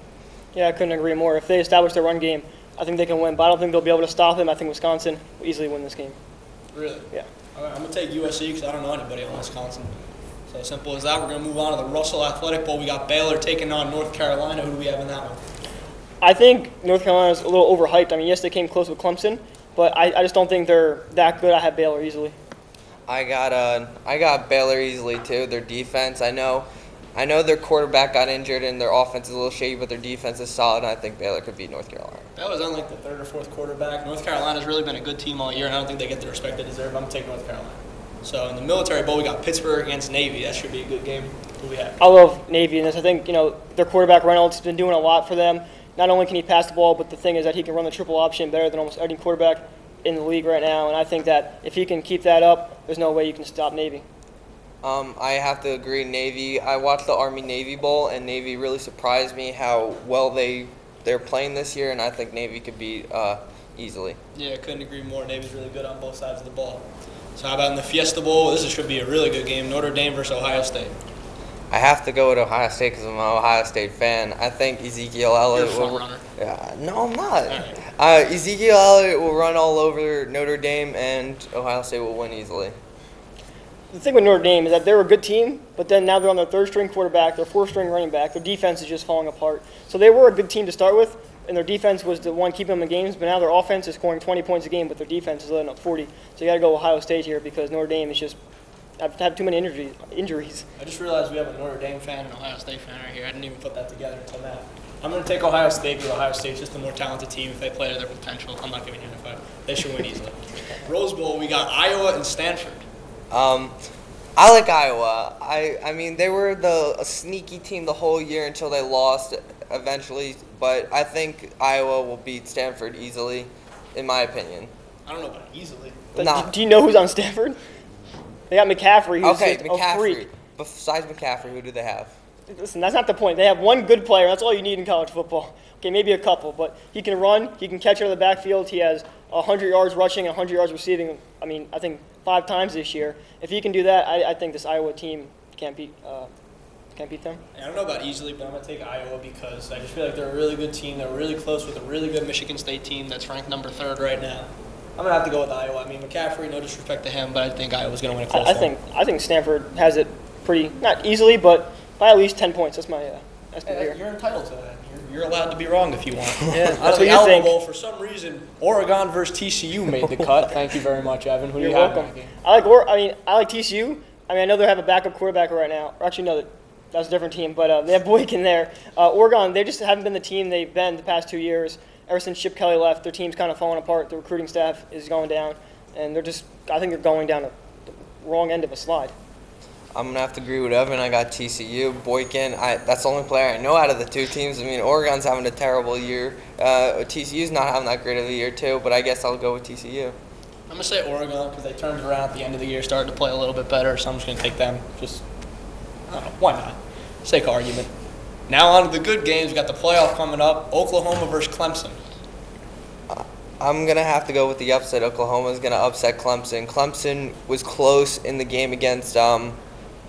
Yeah, I couldn't agree more. If they establish their run game, I think they can win. But I don't think they'll be able to stop them. I think Wisconsin will easily win this game. Really? Yeah. All right, I'm going to take USC because I don't know anybody on Wisconsin. So simple as that. We're going to move on to the Russell Athletic Bowl. We got Baylor taking on North Carolina. Who do we have in that one? I think North Carolina's a little overhyped. I mean, yes, they came close with Clemson, but I, I just don't think they're that good. I have Baylor easily. I got uh, I got Baylor easily too. Their defense, I know, I know their quarterback got injured and their offense is a little shaky, but their defense is solid. And I think Baylor could beat North Carolina. That was on like the third or fourth quarterback. North Carolina's really been a good team all year, and I don't think they get the respect they deserve. I'm taking North Carolina. So in the military bowl, we got Pittsburgh against Navy. That should be a good game. Who we have? I love Navy in this. I think you know their quarterback Reynolds has been doing a lot for them. Not only can he pass the ball, but the thing is that he can run the triple option better than almost any quarterback in the league right now. And I think that if he can keep that up, there's no way you can stop Navy. Um, I have to agree. Navy. I watched the Army Navy Bowl, and Navy really surprised me how well they they're playing this year, and I think Navy could beat uh, easily. Yeah, I couldn't agree more. Navy's really good on both sides of the ball. So how about in the Fiesta Bowl? This should be a really good game. Notre Dame versus Ohio State. I have to go with Ohio State because I'm an Ohio State fan. I think Ezekiel Elliott will. runner. Yeah, no, I'm not. Uh, Ezekiel Elliott will run all over Notre Dame, and Ohio State will win easily. The thing with Notre Dame is that they're a good team, but then now they're on their third string quarterback, their fourth string running back. Their defense is just falling apart. So they were a good team to start with, and their defense was the one keeping them in games. But now their offense is scoring 20 points a game, but their defense is letting up 40. So you got to go Ohio State here because Notre Dame is just have, have too many injuries. Injuries. I just realized we have a Notre Dame fan and Ohio State fan right here. I didn't even put that together until now. I'm going to take Ohio State because Ohio State's just a more talented team. If they play to their potential, I'm not giving you a fight. They should win easily. Rose Bowl, we got Iowa and Stanford. Um, I like Iowa. I I mean they were the a sneaky team the whole year until they lost eventually, but I think Iowa will beat Stanford easily, in my opinion. I don't know about easily. But Nah. do, do you know who's on Stanford? They got McCaffrey. Who's Okay, just a McCaffrey. freak. Besides McCaffrey, who do they have? Listen, that's not the point. They have one good player. That's all you need in college football. Okay, maybe a couple, but he can run. He can catch out of the backfield. He has 100 yards rushing 100 yards receiving. I mean, I think five times this year. If he can do that, I, I think this Iowa team can't beat uh, can't beat them. I don't know about easily, but I'm going to take Iowa because I just feel like they're a really good team. They're really close with a really good Michigan State team that's ranked number third right now. I'm going to have to go with Iowa. I mean, McCaffrey, no disrespect to him, but I think Iowa's going to win a close I, I one. think I think Stanford has it pretty not easily, but by at least 10 points. That's my uh, estimate Hey, here. you're entitled to that. You're, you're allowed to be wrong if you want. Yeah, that's what you Alamo think. Bowl, for some reason, Oregon versus TCU made the cut. Thank you very much, Evan. Who You're you welcome. that game? I like Or- I mean I like TCU. I mean I know they have a backup quarterback right now. Or actually no, that that's a different team, but uh, they have Boykin there. Uh, Oregon, they just haven't been the team they've been the past two years. Ever since Chip Kelly left, their team's kind of falling apart. The recruiting staff is going down, and they're just I think they're going down a, the wrong end of a slide. I'm gonna have to agree with Evan. I got TCU. Boykin. I, that's the only player I know out of the two teams. I mean, Oregon's having a terrible year. Uh, TCU's not having that great of a year too. But I guess I'll go with TCU. I'm gonna say Oregon because they turned around at the end of the year, started to play a little bit better. So I'm just gonna take them. Just I don't know, why not? Sake of argument. Now on to the good games. We got the playoff coming up. Oklahoma versus Clemson. I'm gonna have to go with the upset. Oklahoma's gonna upset Clemson. Clemson was close in the game against um,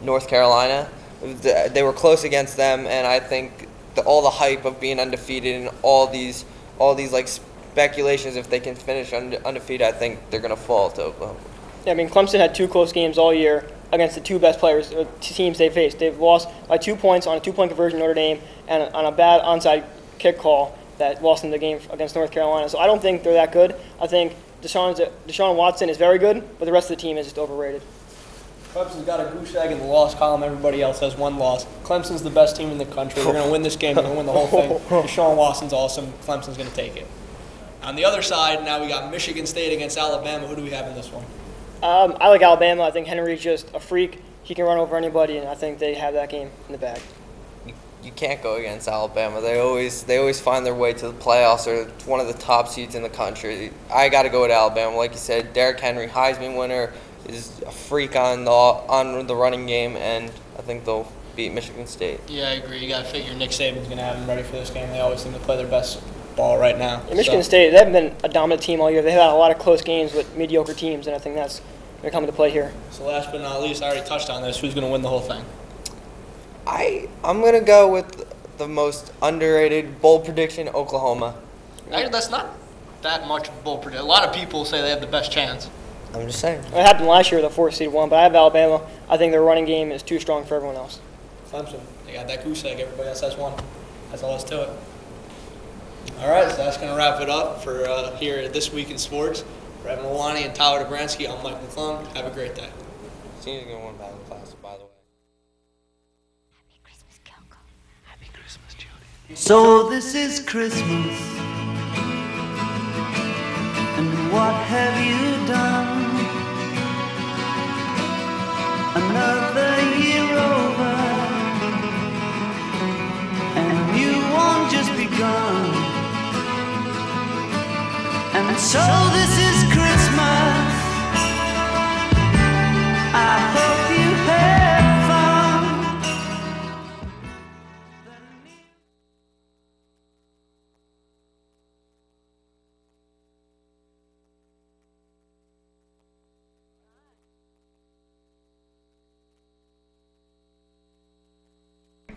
North Carolina. They were close against them, and I think the, all the hype of being undefeated and all these, all these like speculations if they can finish unde- undefeated, I think they're gonna fall to Oklahoma. Yeah, I mean, Clemson had two close games all year against the two best players, uh, teams they faced. They've lost by two points on a two-point conversion Notre Dame and on a bad onside kick call that lost them the game against North Carolina. So I don't think they're that good. I think Deshaun's, Deshaun Watson is very good, but the rest of the team is just overrated. Clemson's got a goose egg in the loss column. Everybody else has one loss. Clemson's the best team in the country. They're going to win this game. They're going to win the whole thing. Deshaun Watson's awesome. Clemson's going to take it. On the other side, now we got Michigan State against Alabama. Who do we have in this one? Um, I like Alabama. I think Henry's just a freak. He can run over anybody, and I think they have that game in the bag. You can't go against Alabama. They always they always find their way to the playoffs or one of the top seeds in the country. I got to go with Alabama. Like you said, Derrick Henry, Heisman winner, is a freak on the on the running game, and I think they'll beat Michigan State. Yeah, I agree. You got to figure Nick Saban's going to have them ready for this game. They always seem to play their best ball right now. And Michigan So- State, they haven't been a dominant team all year. They've had a lot of close games with mediocre teams, and I think that's going to come into play here. So last but not least, I already touched on this. Who's going to win the whole thing? I I'm gonna go with the most underrated bold prediction: Oklahoma. Actually, that's not that much of a bold prediction. A lot of people say they have the best chance. I'm just saying. It happened last year with the fourth seed one, but I have Alabama. I think their running game is too strong for everyone else. Clemson, they got that goose egg. Everybody else has one. That's all there's to it. All right, so that's going to wrap it up for uh, here at This Week in Sports. For Evan Milani and Tyler Dobransky, I'm Mike McClung. Have a great day. Senior's gonna win battle class, by the way. Happy Christmas, Kelko. Happy Christmas, Jody. So this is Christmas. And what have you done? Another year over. And you won't just begun. And so this is Christmas. I hope you had fun.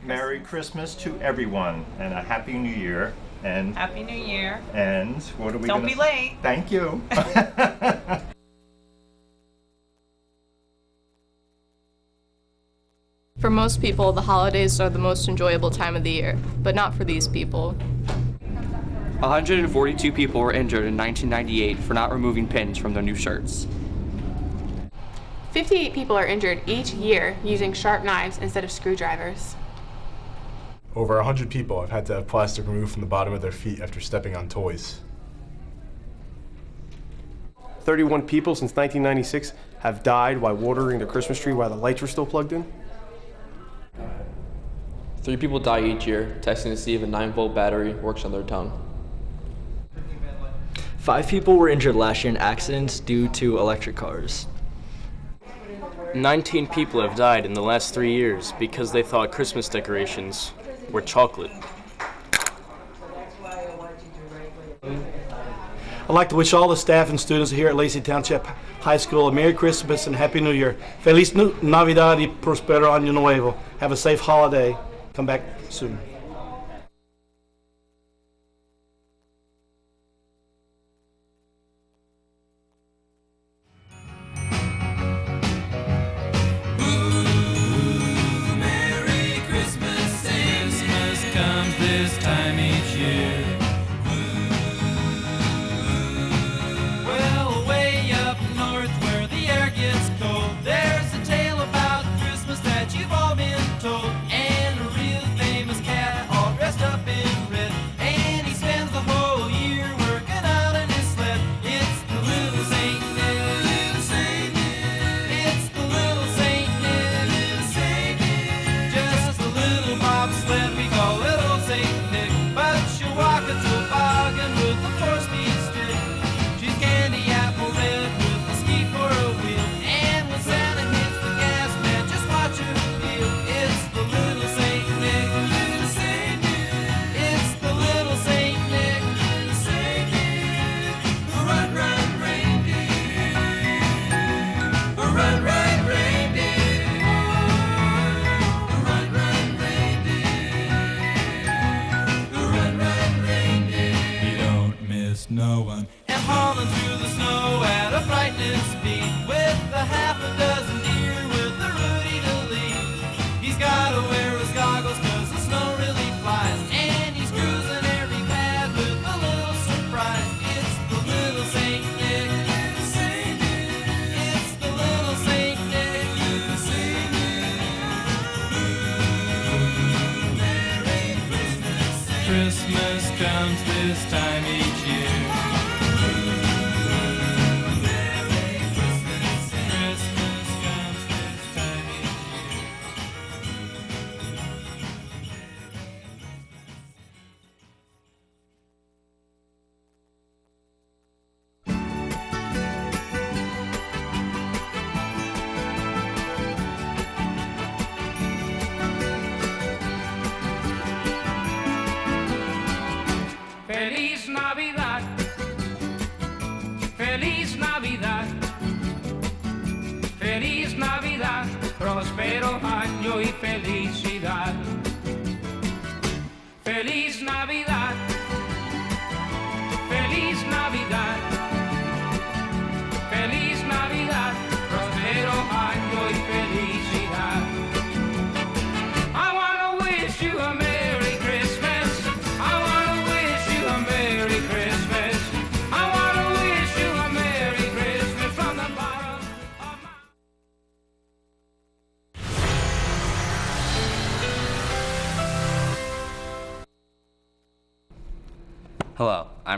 Merry Christmas to everyone and a Happy New Year. And Happy New Year. and what are we Don't gonna be s- late. Thank you. For most people, the holidays are the most enjoyable time of the year, but not for these people. 142 people were injured in 1998 for not removing pins from their new shirts. 58 people are injured each year using sharp knives instead of screwdrivers. Over 100 people have had to have plastic removed from the bottom of their feet after stepping on toys. 31 people since 1996 have died while watering the Christmas tree while the lights were still plugged in. Three people die each year testing to see if a 9 volt battery works on their tongue. Five people were injured last year in accidents due to electric cars. 19 people have died in the last three years because they thought Christmas decorations were chocolate. I'd like to wish all the staff and students here at Lacey Township High School a Merry Christmas and Happy New Year. Feliz Navidad y Prospero Año Nuevo. Have a safe holiday. Come back soon.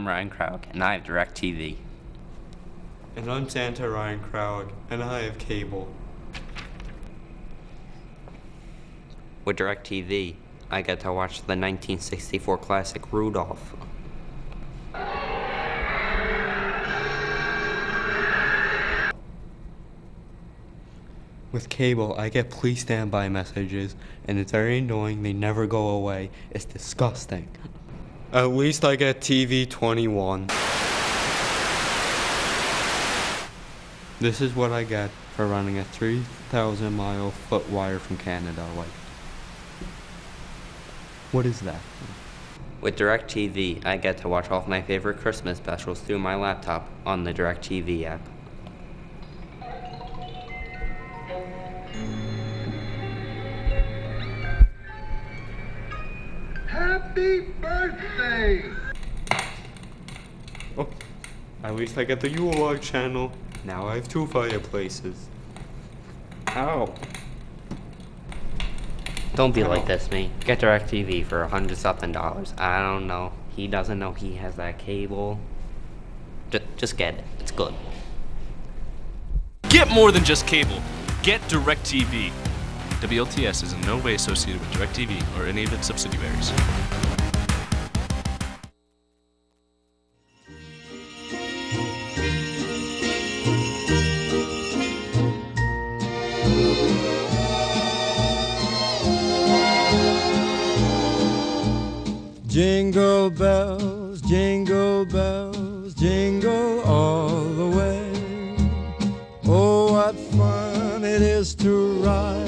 Ryan Krauk, and I have DirecTV. And I'm Santa Ryan Krauk, and I have cable. With DirecTV, I get to watch the 1964 classic Rudolph. With cable, I get please stand by messages, and it's very annoying. They never go away. It's disgusting. At least I get TV 21. This is what I get for running a 3,000 mile foot wire from Canada. Like, what is that? With DirecTV, I get to watch all of my favorite Christmas specials through my laptop on the DirecTV app. Happy birthday! Oh, at least I get the UOL channel. Now I have two fireplaces. Ow. Don't be like this, mate. Get DirecTV for a hundred something dollars. I don't know. He doesn't know he has that cable. Just, just get it. It's good. Get more than just cable. Get DirecTV. WLTS is in no way associated with DirecTV or any of its subsidiaries. Jingle bells, jingle bells, jingle all the way. Oh, what fun it is to ride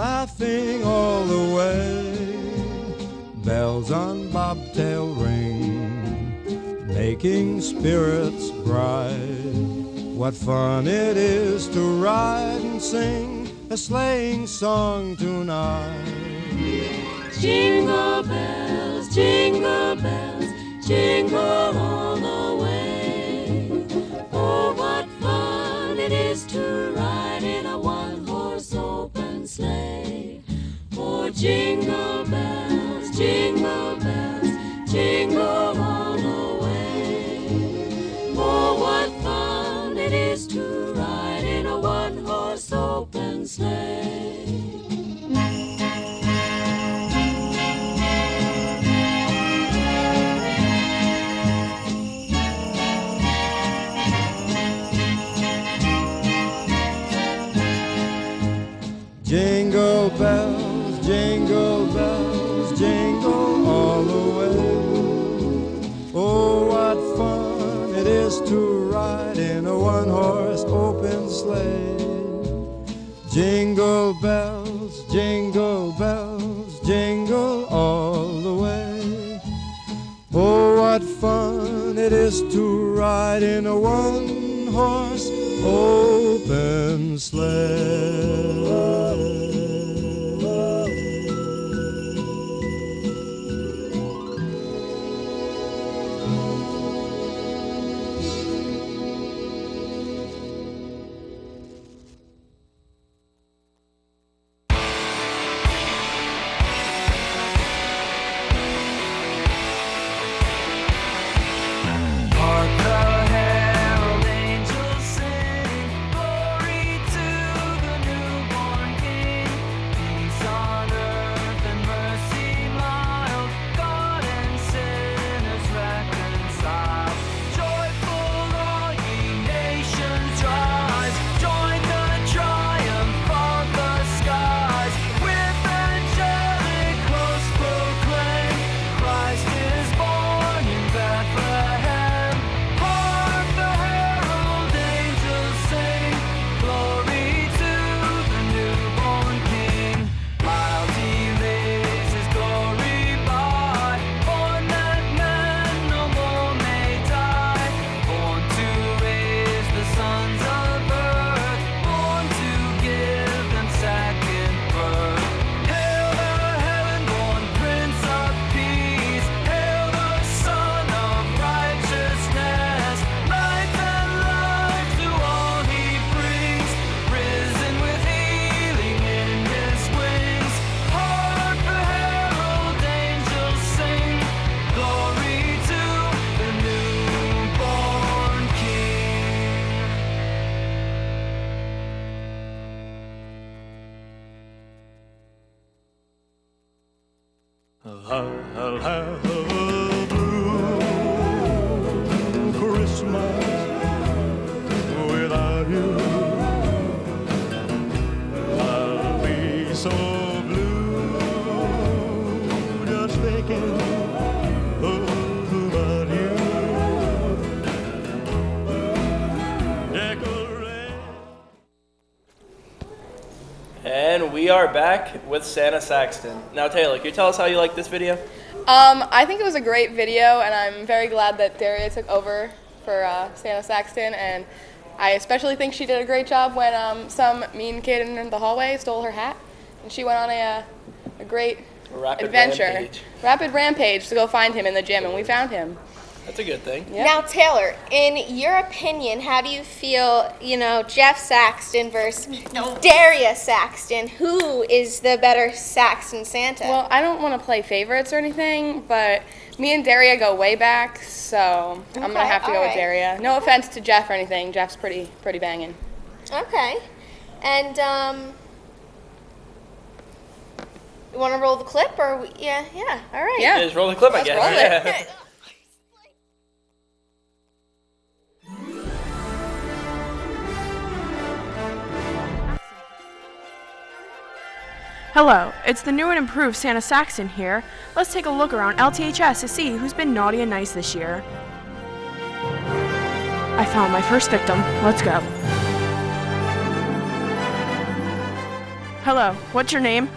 laughing all the way. Bells on bobtail ring, making spirits bright. What fun it is to ride and sing a sleighing song tonight. Jingle bells, jingle bells, jingle all the way. Oh, what fun it is to ride sleigh. Oh, jingle bells, jingle bells, jingle all the way. Oh, what fun it is to ride in a one horse open sleigh. It is to ride in a one horse open sleigh. We are back with Santa Saxton. Now, Taylor, can you tell us how you like this video? Um, I think it was a great video, and I'm very glad that Daria took over for uh, Santa Saxton. And I especially think she did a great job when um, some mean kid in the hallway stole her hat, and she went on a, uh, a great Rapid adventure, rampage. rapid rampage to go find him in the gym, and we found him. That's a good thing. Now, Taylor, in your opinion, how do you feel, you know, Jeff Saxton versus no. Darius Saxton? Who is the better Saxton Santa? Well, I don't want to play favorites or anything, but me and Daria go way back, so I'm gonna have to go with. Daria. No offense to Jeff or anything. Jeff's pretty pretty banging. Okay. And, um, you want to roll the clip or, we, yeah, yeah, all right. Yeah, just roll the clip, I Let's guess. Hello, it's the new and improved Santa Saxton here. Let's take a look around LTHS to see who's been naughty and nice this year. I found my first victim. Let's go. Hello, what's your name?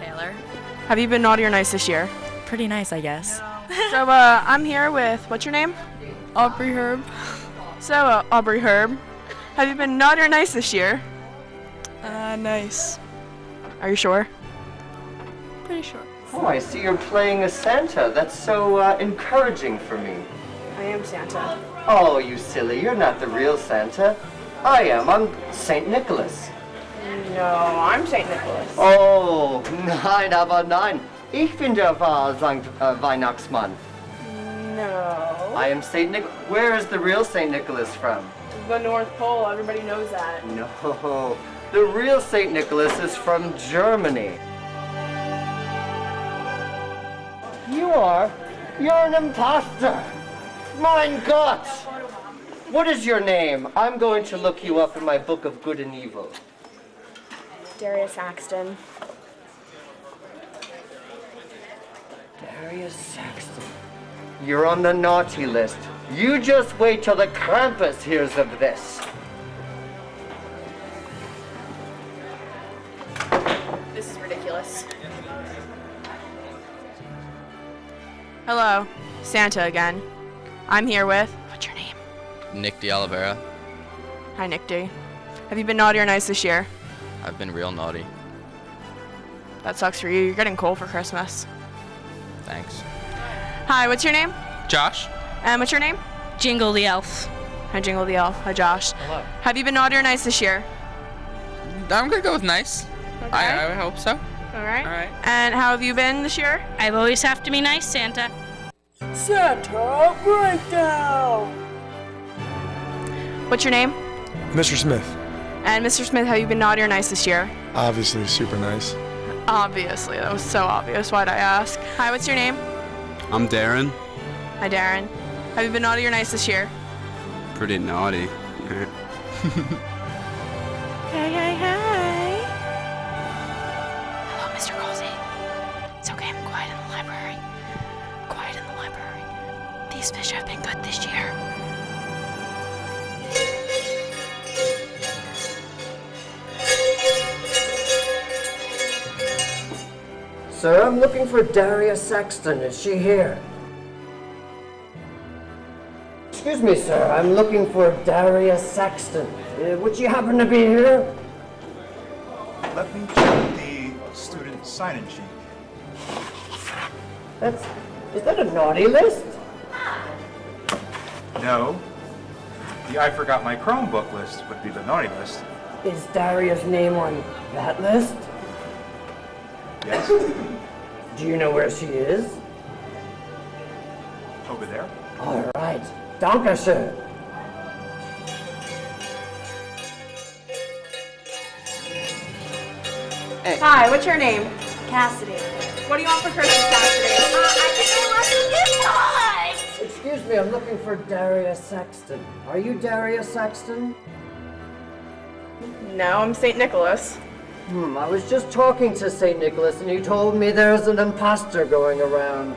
Taylor. Have you been naughty or nice this year? Pretty nice, I guess. So, uh, I'm here with, what's your name? Aubrey Herb. So, uh, Aubrey Herb, have you been naughty or nice this year? Uh, nice. Are you sure? Pretty sure. Oh, I see you're playing a Santa. That's so uh, encouraging for me. I am Santa. Oh, you silly. You're not the real Santa. I am. I'm St. Nicholas. No, I'm St. Nicholas. Oh, nein, aber nein. Ich bin der wahr Sankt uh, Weihnachtsmann. No. I am St. Nic. Where is the real St. Nicholas from? The North Pole, everybody knows that. No, the real St. Nicholas is from Germany. You are? You're an imposter! Mein Gott! What is your name? I'm going to look you up in my book of good and evil. Darius Axton. Darius Saxton. You're on the naughty list. You just wait till the Krampus hears of this. Hello, Santa again. I'm here with. What's your name? Nick De Oliveira. Hi, Nick D. Have you been naughty or nice this year? I've been real naughty. That sucks for you. You're getting coal for Christmas. Thanks. Hi, what's your name? Josh? And what's your name? Jingle the Elf. Hi, Jingle the Elf. Hi, Josh. Hello. Have you been naughty or nice this year? I'm gonna go with nice. I, I hope so. All right. All right. And how have you been this year? I always have to be nice, Santa. Santa breakdown. What's your name? Mr. Smith, And Mr. Smith, have you been naughty or nice this year? obviously super nice. Obviously, that was so obvious. Why'd I ask? Hi, what's your name? I'm Darren. Hi, Darren. Have you been naughty or nice this year? Pretty naughty. Hey, hey, hey. These fish have been good this year. Sir, I'm looking for Daria Saxton. Is she here? Excuse me, sir. I'm looking for Daria Saxton. Uh, would she happen to be here? Let me check the student sign-in sheet. That's. Is that a naughty list? No. The I forgot my Chromebook list would be the naughty list. Is Daria's name on that list? Yes. Do you know where she is? Over there. All right. Dankeschön. Hi, what's your name? Cassidy. What do you uh, want for Christmas, Cassidy? Excuse me, I'm looking for Daria Saxton. Are you Daria Saxton? No, I'm St. Nicholas. Hmm, I was just talking to St. Nicholas and he told me there's an imposter going around.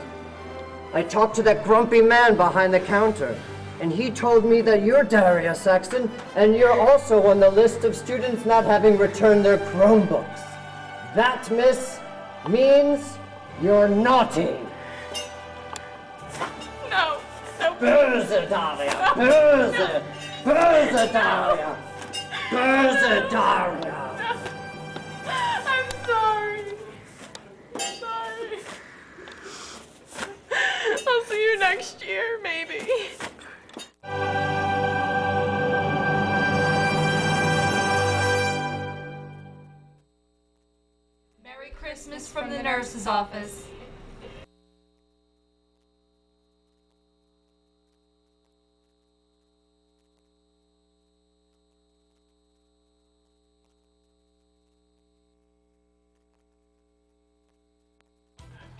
I talked to that grumpy man behind the counter, and he told me that you're Daria Saxton, and you're also on the list of students not having returned their Chromebooks. That, miss, means you're naughty. Böse, Daria. Böse. Böse, Daria. Böse, Daria. I'm sorry. Sorry. I'll see you next year, maybe. Merry Christmas from the nurse's office.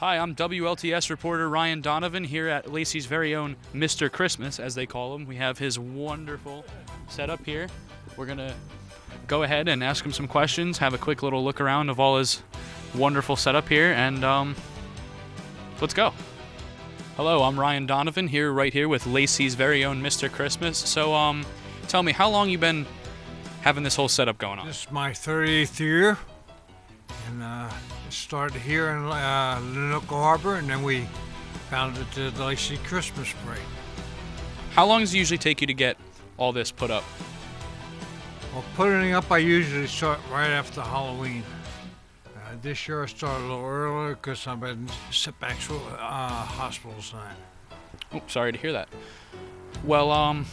Hi, I'm WLTS reporter Ryan Donovan here at Lacey's very own Mr. Christmas, as they call him. We have his wonderful setup here. We're going to go ahead and ask him some questions, have a quick little look around of all his wonderful setup here, and um, let's go. Hello, I'm Ryan Donovan here, right here with Lacey's very own Mr. Christmas. So, um, tell me, how long you been having this whole setup going on? This is my 30th year, and uh, started here in uh, Lanoka Harbor, and then we founded the Lacey Christmas Parade. How long does it usually take you to get all this put up? Well, putting it up, I usually start right after Halloween. Uh, this year I started a little earlier because I've been sent back to uh, hospital sign. Oh, sorry to hear that. Well, um,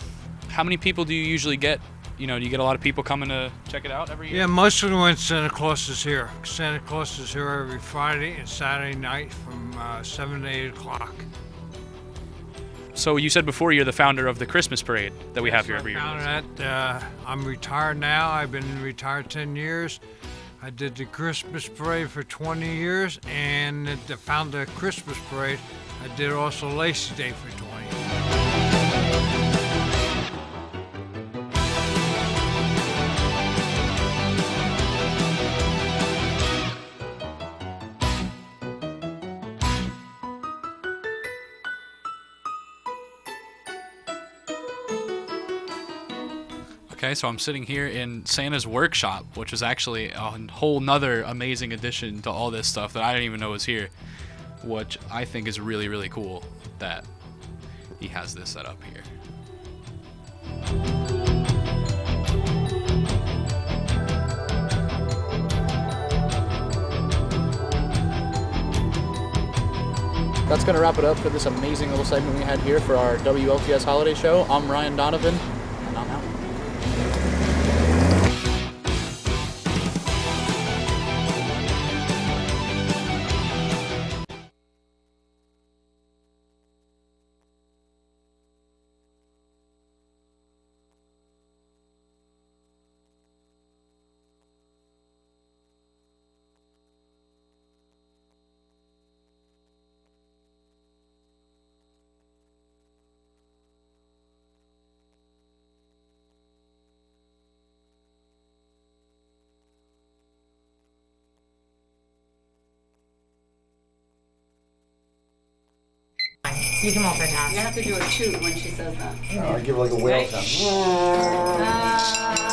how many people do you usually get? You know, do you get a lot of people coming to check it out every year? Yeah, mostly when Santa Claus is here. Santa Claus is here every Friday and Saturday night from uh, 7 to 8 o'clock. So you said before you're the founder of the Christmas parade that we have here every year. That uh, I'm retired now. I've been retired 10 years. I did the Christmas parade for 20 years, and the found the Christmas parade. I did also Lacey Day for 20 so I'm sitting here in Santa's workshop, which is actually a whole nother amazing addition to all this stuff that I didn't even know was here, which I think is really, really cool that he has this set up here. That's going to wrap it up for this amazing little segment we had here for our WLTS holiday show. I'm Ryan Donovan, You can multitask. You have to do a toot when she says that. I give like a whale sound. Santa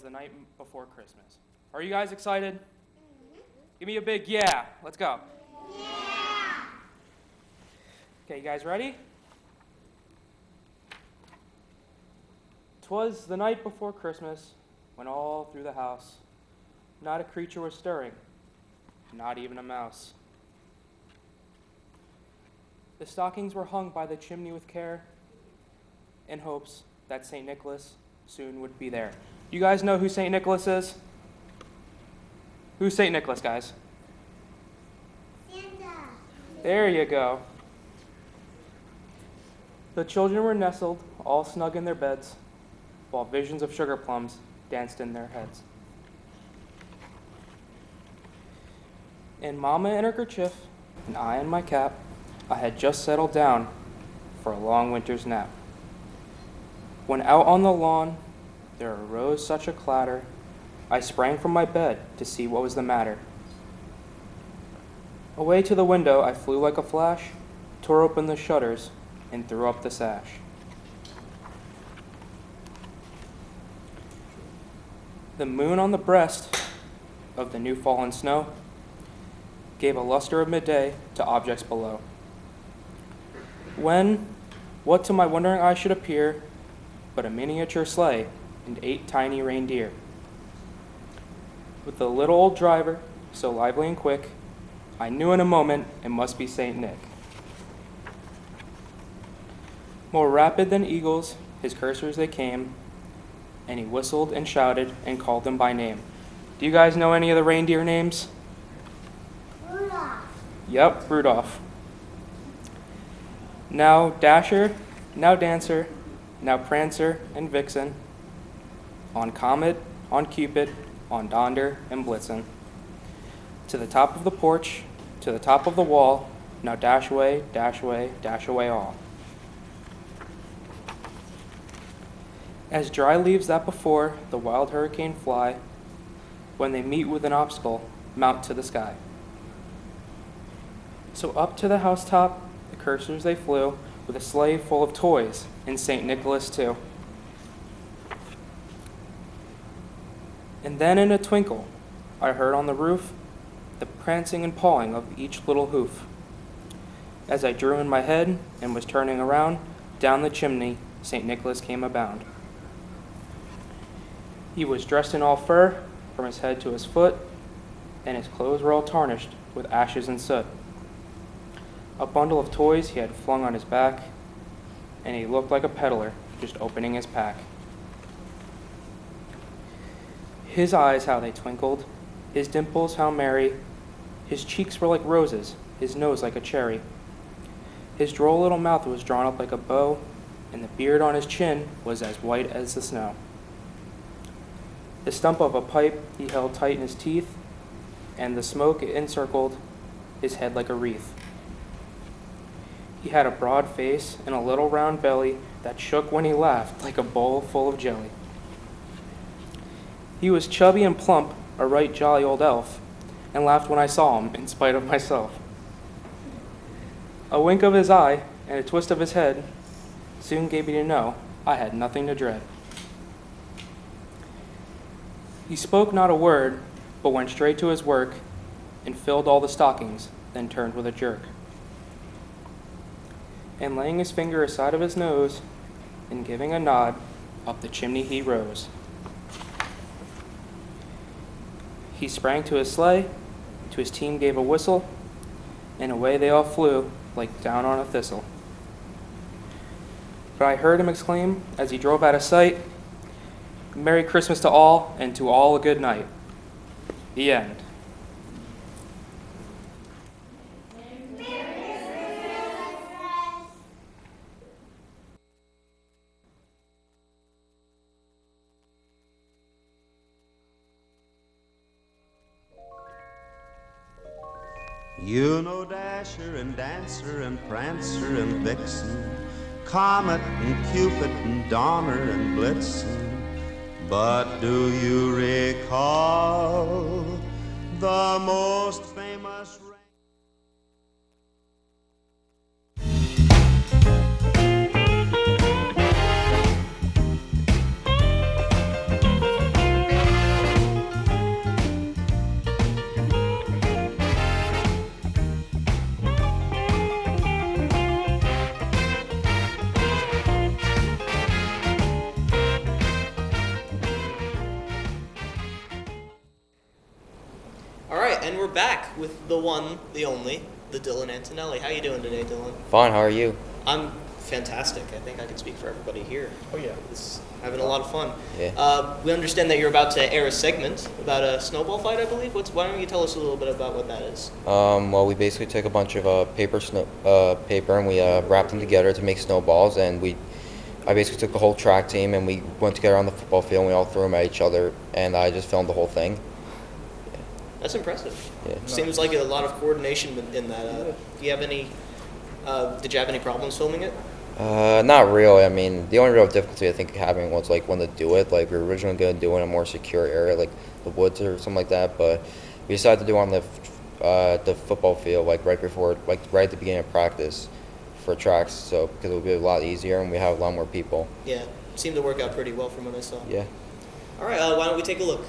"Twas the Night Before Christmas." Are you guys excited? Give me a big yeah. Let's go. Yeah. Okay, you guys ready? Twas the night before Christmas, when all through the house, not a creature was stirring, not even a mouse. The stockings were hung by the chimney with care, in hopes that St. Nicholas soon would be there. You guys know who St. Nicholas is? Who's St. Nicholas, guys? Santa. There you go. The children were nestled, all snug in their beds, while visions of sugar plums danced in their heads. And Mama in her kerchief, and I in my cap, I had just settled down for a long winter's nap. When out on the lawn there arose such a clatter, I sprang from my bed to see what was the matter. Away to the window I flew like a flash, tore open the shutters, and threw up the sash. The moon on the breast of the new fallen snow gave a luster of midday to objects below. When, what to my wondering eye should appear but a miniature sleigh and eight tiny reindeer. With the little old driver, so lively and quick, I knew in a moment it must be St. Nick. More rapid than eagles, his cursors they came, and he whistled and shouted and called them by name. Do you guys know any of the reindeer names? Rudolph. Yep, Rudolph. Now Dasher, now Dancer, now Prancer and Vixen. On Comet, on Cupid, on Donder and Blitzen. To the top of the porch, to the top of the wall, now dash away, dash away, dash away all. As dry leaves that before the wild hurricane fly, when they meet with an obstacle, mount to the sky. So up to the housetop, the cursors they flew, with a sleigh full of toys, and St. Nicholas too. And then in a twinkle, I heard on the roof the prancing and pawing of each little hoof. As I drew in my head and was turning around, down the chimney St. Nicholas came abound. He was dressed in all fur, from his head to his foot, and his clothes were all tarnished with ashes and soot. A bundle of toys he had flung on his back, and he looked like a peddler just opening his pack. His eyes, how they twinkled, his dimples, how merry, his cheeks were like roses, his nose like a cherry. His droll little mouth was drawn up like a bow, and the beard on his chin was as white as the snow. The stump of a pipe he held tight in his teeth, and the smoke encircled his head like a wreath. He had a broad face and a little round belly that shook when he laughed like a bowl full of jelly. He was chubby and plump, a right jolly old elf, and laughed when I saw him in spite of myself. A wink of his eye and a twist of his head soon gave me to know I had nothing to dread. He spoke not a word, but went straight to his work and filled all the stockings, then turned with a jerk. And laying his finger aside of his nose, and giving a nod, up the chimney he rose. He sprang to his sleigh, to his team gave a whistle, and away they all flew like down on a thistle. But I heard him exclaim as he drove out of sight, Merry Christmas to all, and to all a good night. The end. You know Dasher and Dancer and Prancer and Vixen, Comet and Cupid and Donner and Blitzen. But do you recall the most famous? Right, and we're back with the one, the only, the Dylan Antonelli. How you doing today, Dylan? Fine, how are you? I'm fantastic. I think I can speak for everybody here. Oh yeah, it's having a lot of fun. Yeah. Uh, we understand that you're about to air a segment about a snowball fight, I believe. What's, why don't you tell us a little bit about what that is? Um, well, we basically took a bunch of uh, paper snow, uh, paper and we uh, wrapped them together to make snowballs, and we, I basically took the whole track team and we went together on the football field. and We all threw them at each other, and I just filmed the whole thing. That's impressive. Yeah. Seems like a lot of coordination in- in that. Uh, do you have any? Uh, did you have any problems filming it? Uh, not really. I mean, the only real difficulty I think having was like when to do it. Like we were originally going to do it in a more secure area, like the woods or something like that. But we decided to do it on the uh, the football field, like right before, like right at the beginning of practice for tracks. So because it would be a lot easier and we have a lot more people. Yeah, seemed to work out pretty well from what I saw. Yeah. All right, uh, why don't we take a look?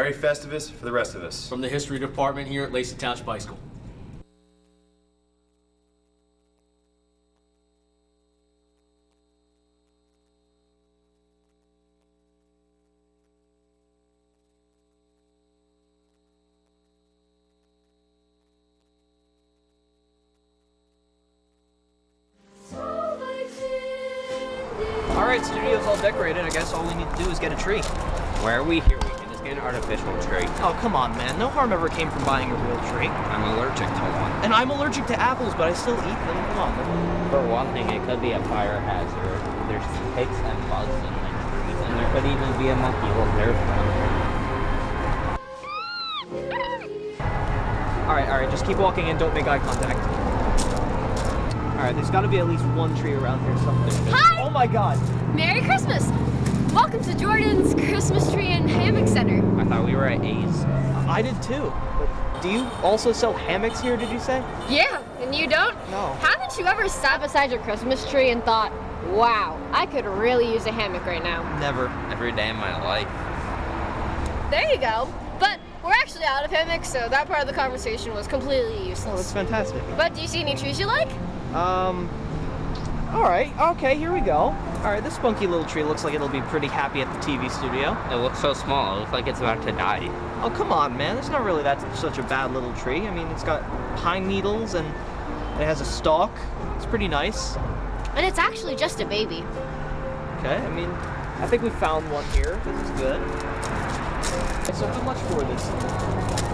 Merry Festivus for the rest of us. From the History Department here at Lacey Township High School. Came from buying a real tree. I'm allergic to one. And I'm allergic to apples, but I still eat them. Come on. For one thing, it could be a fire hazard. There's ticks and bugs in the trees, and there could even be a monkey. Well, there's one. All right, all right. Just keep walking and don't make eye contact. All right, there's got to be at least one tree around here somewhere. Hi! Oh my God! Merry Christmas! Welcome to Jordan's Christmas Tree and Hammock Center. I thought we were at A's. I did too. But do you also sell hammocks here? Did you say? Yeah, and you don't? No. Haven't you ever sat beside your Christmas tree and thought, wow, I could really use a hammock right now? Never. Every day in my life. There you go. But we're actually out of hammocks, so that part of the conversation was completely useless. Oh, that's fantastic. But do you see any trees you like? Um. All right. Okay. Here we go. All right. This spunky little tree looks like it'll be pretty happy at the TV studio. It looks so small. It looks like it's about to die. Oh come on, man. It's not really that such a bad little tree. I mean, it's got pine needles and it has a stalk. It's pretty nice. And it's actually just a baby. Okay. I mean, I think we found one here. This is good. Okay, So how much for this?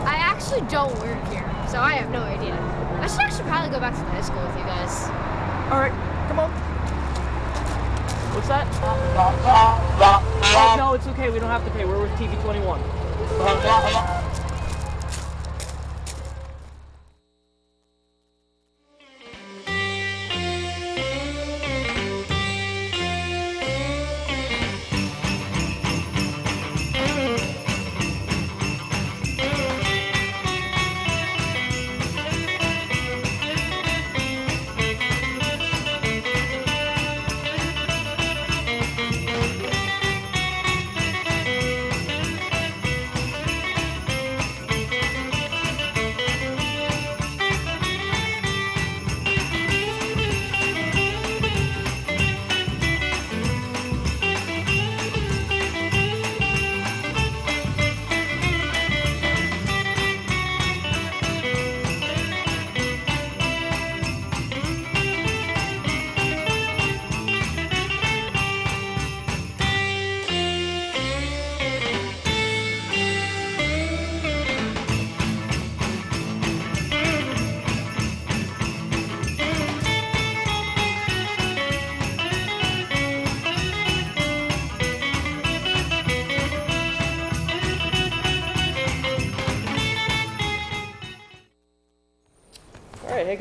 I actually don't work here, so I have no idea. I should actually probably go back to the high school with you guys. All right. What's that? Oh, no, it's okay. We don't have to pay. We're with TV 21. Uh-huh.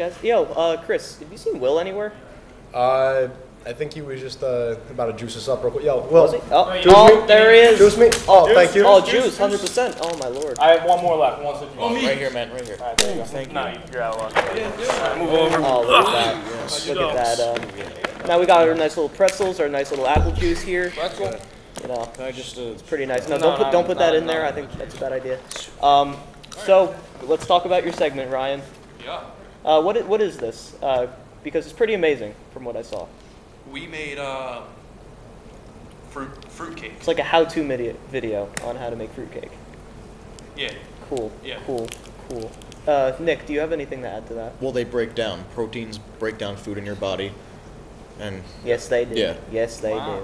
Guys. Yo, uh, Chris, have you seen Will anywhere? Uh, I think he was just uh, about to juice us up real quick. Yo, Will. Was he? Oh, juice oh, me? there he is. Juice me? Oh, thank you. Oh, juice, hundred percent. Oh my lord. I have one more left. One second. Oh, me. Right here, man. Right here. All right, there you go. Thank you. No, you're out of luck. Alright, move over. Oh, look at that. Look at that. Um, now we got our nice little pretzels, our nice little apple juice here. Pretzel. You know, I just, uh, it's pretty nice. No, No, don't put don't put no, that in no, there. I think that's a bad idea. Um, so let's talk about your segment, Ryan. Yeah. Uh, What what is this? Uh, because it's pretty amazing from what I saw. We made uh, fruit fruitcake. It's like a how-to video on how to make fruitcake. Yeah. Cool. Yeah. Cool. Cool. Uh, Nick, do you have anything to add to that? Well, they break down. Proteins break down food in your body. And Yes, they do. Yeah. Yes, they Wow.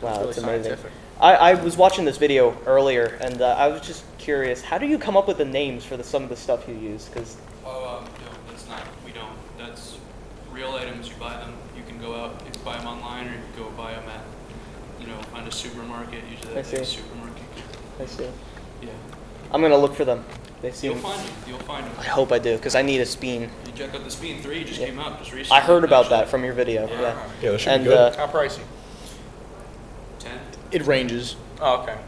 do. Wow, really it's amazing. scientific. I, I was watching this video earlier, and uh, I was just curious. How do you come up with the names for the, some of the stuff you use? Because Oh, um, no, that's not. We don't. That's real items. You buy them. You can go out. You can buy them online, or you can go buy them at, you know, find a supermarket. Usually, I that's a supermarket. I see. Yeah. I'm gonna look for them. They seem. You'll find them. You'll find them. I hope I do, because I need a speen. You check out the Speed 3 just came out just recently. I heard about actually. that from your video. Yeah. Yeah. Yeah, that should and, be good. Uh, How pricey? 10. it ranges. Oh, okay.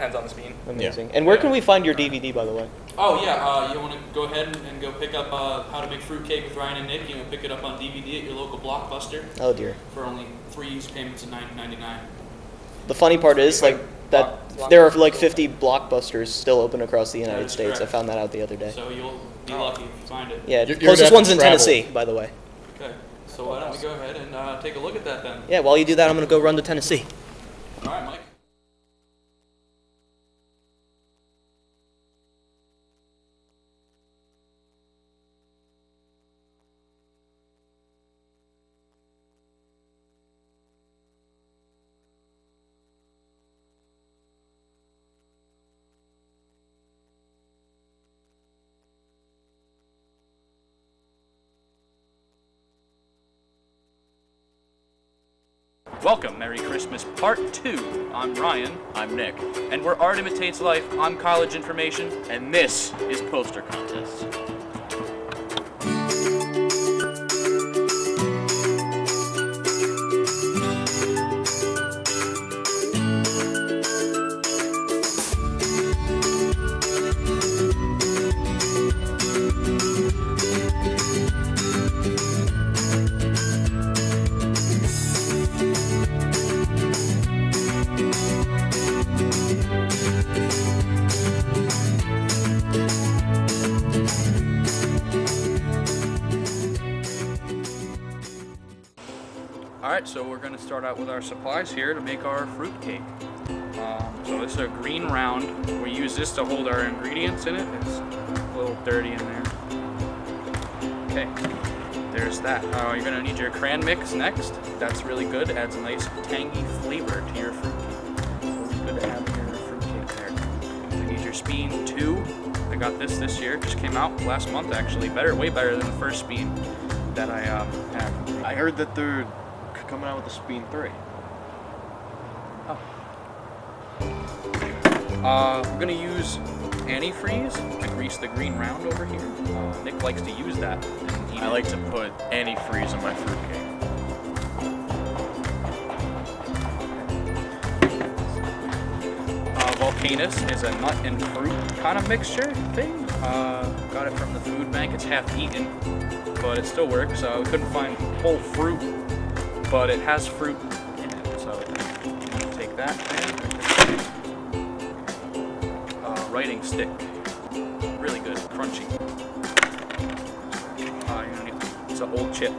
Depends on the speed. amazing. And where can we find your DVD, by the way? Oh yeah, uh, you want to go ahead and, and go pick up uh, How to Make Fruitcake with Ryan and Nick. You know, pick it up on DVD at your local Blockbuster Oh dear. for only three use payments of nine ninety nine. The funny part is, like, that there are like 50 blockbusters still open across the United is States. I found that out the other day. So you'll be lucky if you find it. Yeah, You're- the you're closest one's in travel. Tennessee, by the way. Okay. So why don't we go ahead and uh, take a look at that then? Yeah, while you do that, I'm gonna go run to Tennessee. All right, Mike. Part 2. I'm Ryan. I'm Nick. And we're Art Imitates Life. I'm College Information. And this is Poster Contest. Start out with our supplies here to make our fruit cake. Um, so this is a green round. We use this to hold our ingredients in it. It's a little dirty in there. Okay, there's that. Uh, you're to need your cran mix next. That's really good. Adds a nice tangy flavor to your fruit cake. Good to have your fruit cake there. You need your Speen 2. I got this this year. Just came out last month actually. Better, way better than the first Speen that I um, had. I heard that c- coming out with a Speen 3. Uh, we're gonna use antifreeze to grease the green round over here. Uh, Nick likes to use that. and I like to put antifreeze in my fruitcake. Uh, Volcanus is a nut and fruit kind of mixture thing. Uh, got it from the food bank. It's half eaten, but it still works. Uh, we couldn't find whole fruit, but it has fruit in it. So take that. And uh, writing stick. Really good, crunchy. Uh, you know, it's an old chip.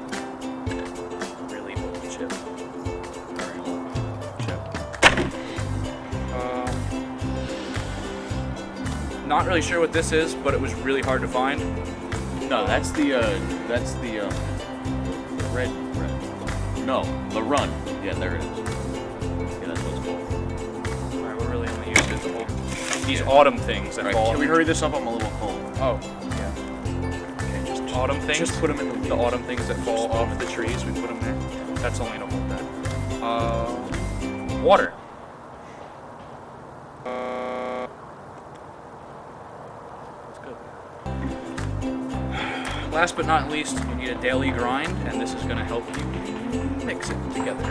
Really old chip. Very old chip. Um, not really sure what this is, but it was really hard to find. No, that's the, uh, that's the, um. No, the run. Yeah, there it is. Yeah, that's what it's called. Alright, we're really only using to hold these autumn things that Right, fall. can we hurry this up? I'm a little cold. Oh, yeah. Okay, just autumn things. just put 'em in the the autumn things that fall off the trees. We put them there. That's only to last but not least, you need a daily grind, and this is going to help you mix it together.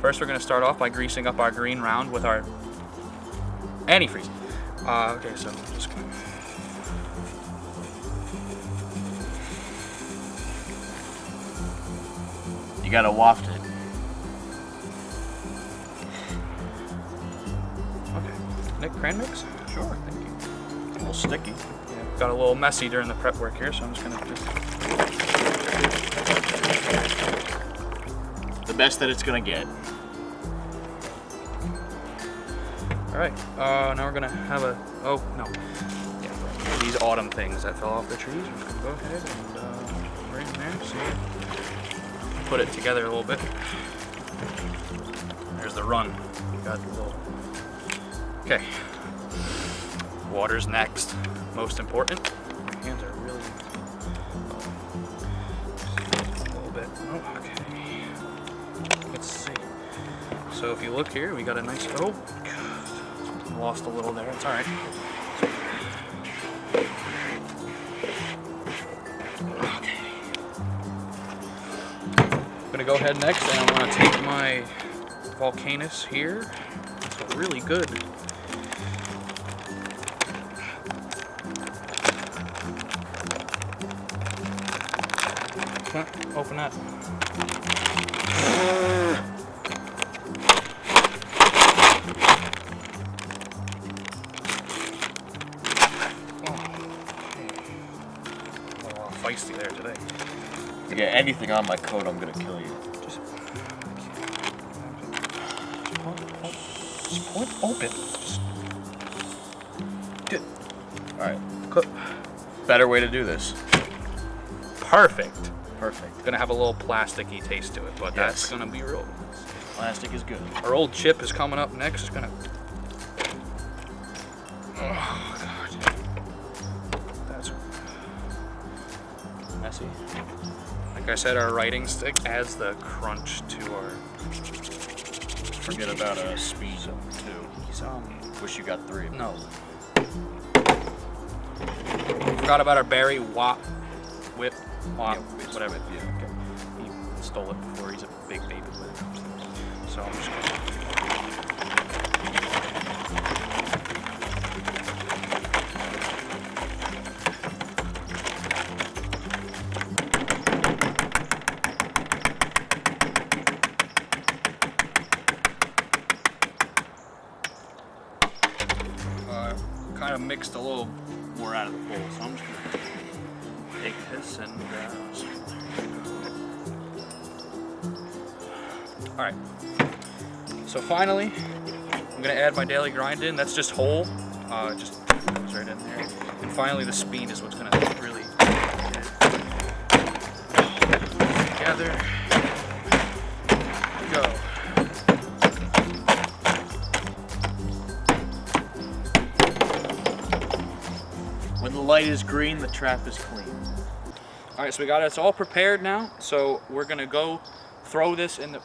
First, we're going to start off by greasing up our green round with our antifreeze. Uh, okay, so I'm just going to. You gotta waft it. Okay. Nick, cran mix? Sticky. Yeah, got a little messy during the prep work here, so I'm just gonna just. The best that it's gonna get. All right. Uh, now we're gonna have a. Oh no. Yeah. These autumn things that fell off the trees. We're just gonna go ahead and uh, right in there. See. Put it together a little bit. There's the run. Got the little. Okay. Water's next. Most important. My hands are really. A little bit. Oh, okay. Let's see. So if you look here, we got a nice. Oh, lost a little there. It's all right. Okay. I'm gonna go ahead next, and I'm gonna take my Volcanus here. It's really good. Anything on my coat, I'm gonna kill you. Just pull it open. Just good. Alright. Cook. Better way to do this. Perfect. Perfect. Gonna have a little plasticky taste to it, but that's gonna be real. Plastic is good. Our old chip is coming up next. It's gonna. I said, our writing stick adds the crunch to our. Forget about a speed too. He's, um, Wish you got three. No. Forgot about our Barry Wop, whip. Watt, whatever. Yeah, okay. He stole it before. He's a big baby with. So I'm just gonna. All right. So finally, I'm gonna add my daily grind in. That's just whole. Uh, it just goes right in there. And finally, the speed is what's gonna really get together. Go. When the light is green, the trap is clean. All right, so we got it all prepared now. So we're gonna go throw this in the.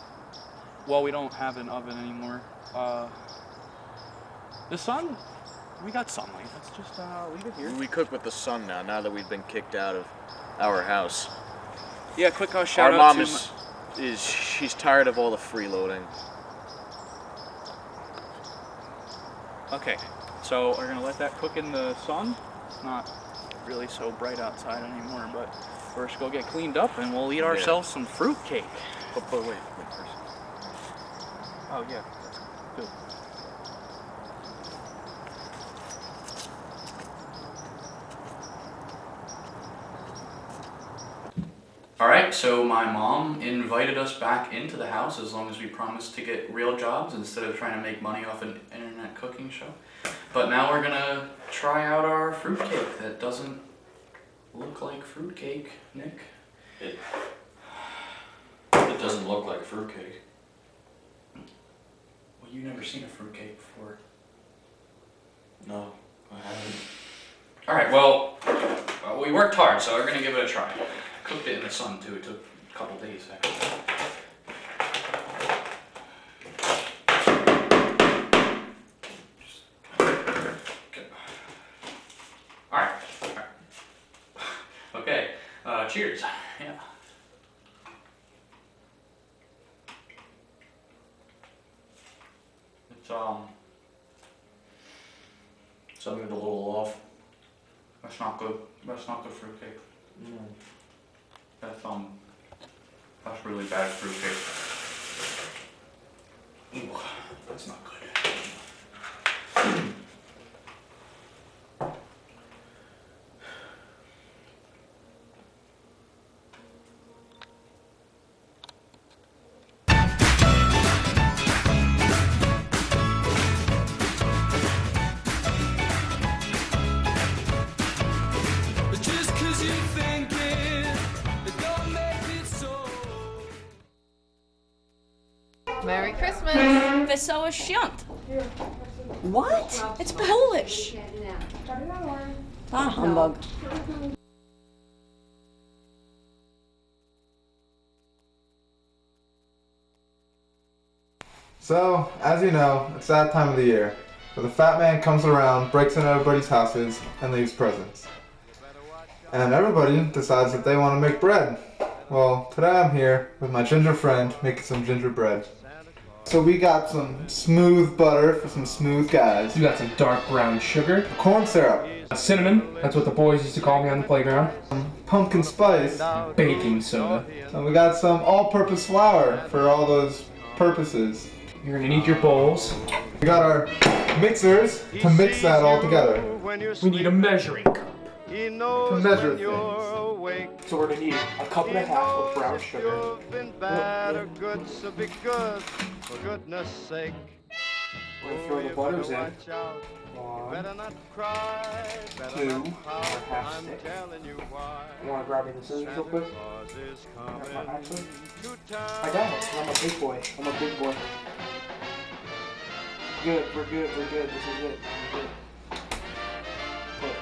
Well, we don't have an oven anymore. Uh, the sun, we got sunlight. Let's just uh, leave it here. We cook with the sun now, now that we've been kicked out of our house. Yeah, quick uh, shout our out mom to is, is, she's tired of all the freeloading. Okay, so we're gonna let that cook in the sun. It's not really so bright outside anymore, but first go get cleaned up and we'll eat ourselves some fruit cake. But, but wait, wait first. Oh yeah, good. All right, so my mom invited us back into the house as long as we promised to get real jobs instead of trying to make money off an internet cooking show. But now we're gonna try out our fruitcake that doesn't look like fruitcake, Nick. It, it doesn't look like fruitcake. Well, you've never seen a fruitcake before. No, I haven't. All right, well, uh, we worked hard, so we're gonna give it a try. Cooked it in the sun too. It took a couple days actually. cheers. Yeah. It's um something a little off. That's not good. That's not the fruitcake. That's um that's really bad fruitcake. Wesołe świąt. What? It's Polish. Ah, humbug. So, as you know, it's that time of the year where the fat man comes around, breaks into everybody's houses, and leaves presents. And everybody decides that they want to make bread. Well, today I'm here with my ginger friend making some gingerbread. So we got some smooth butter for some smooth guys. You got some dark brown sugar. Corn syrup. Cinnamon. That's what the boys used to call me on the playground. Pumpkin spice. Baking soda. And we got some all-purpose flour for all those purposes. You're gonna need your bowls. We got our mixers to mix that all together. We need a measuring cup To measure things. So we're gonna need a cup and a half of brown sugar. Bad or good, so be good, for goodness sake. We're gonna throw oh, the butters in. Out. One, Better not cry, better two, not pout. half I'm telling you why. You wanna grab me the scissors real quick? Claus is coming Actually, I got it. I'm a big boy. I'm a big boy. Good. We're good. We're good. This is it. We're good. Look,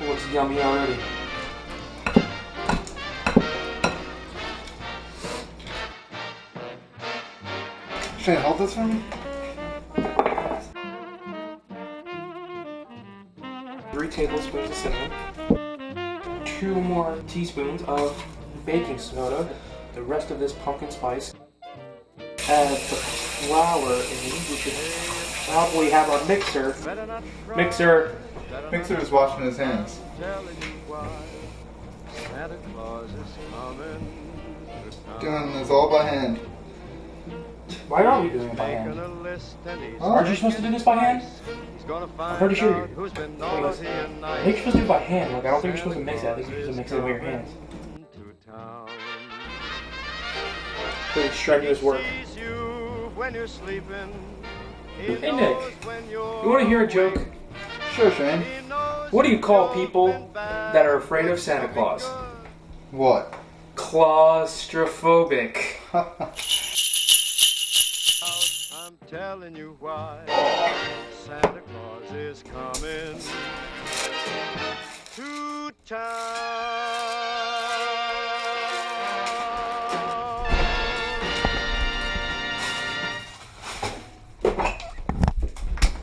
it looks yummy already. Shane, hold this for me. Three tablespoons of cinnamon. Two more teaspoons of baking soda. The rest of this pumpkin spice. Add the flour in. We should probably have a mixer. Mixer. Mixer is washing his hands. telling you why. Santa Claus is coming to town. Doing this all by hand. Why aren't we doing it by Making hand? a list and Aren't you supposed to do this by hand? I'm pretty sure. out who's Wait, I think you're supposed to do it by hand. Like I don't think you're supposed to mix it. I think you're supposed to mix it with your hands. To town. Pretty strenuous work. Sees you when you're sleeping. He Hey Nick, you want to hear a joke? Sure, Shane. What do you call people that are afraid of Santa Claus? What? Claustrophobic. Telling you why. Santa Claus is coming to town.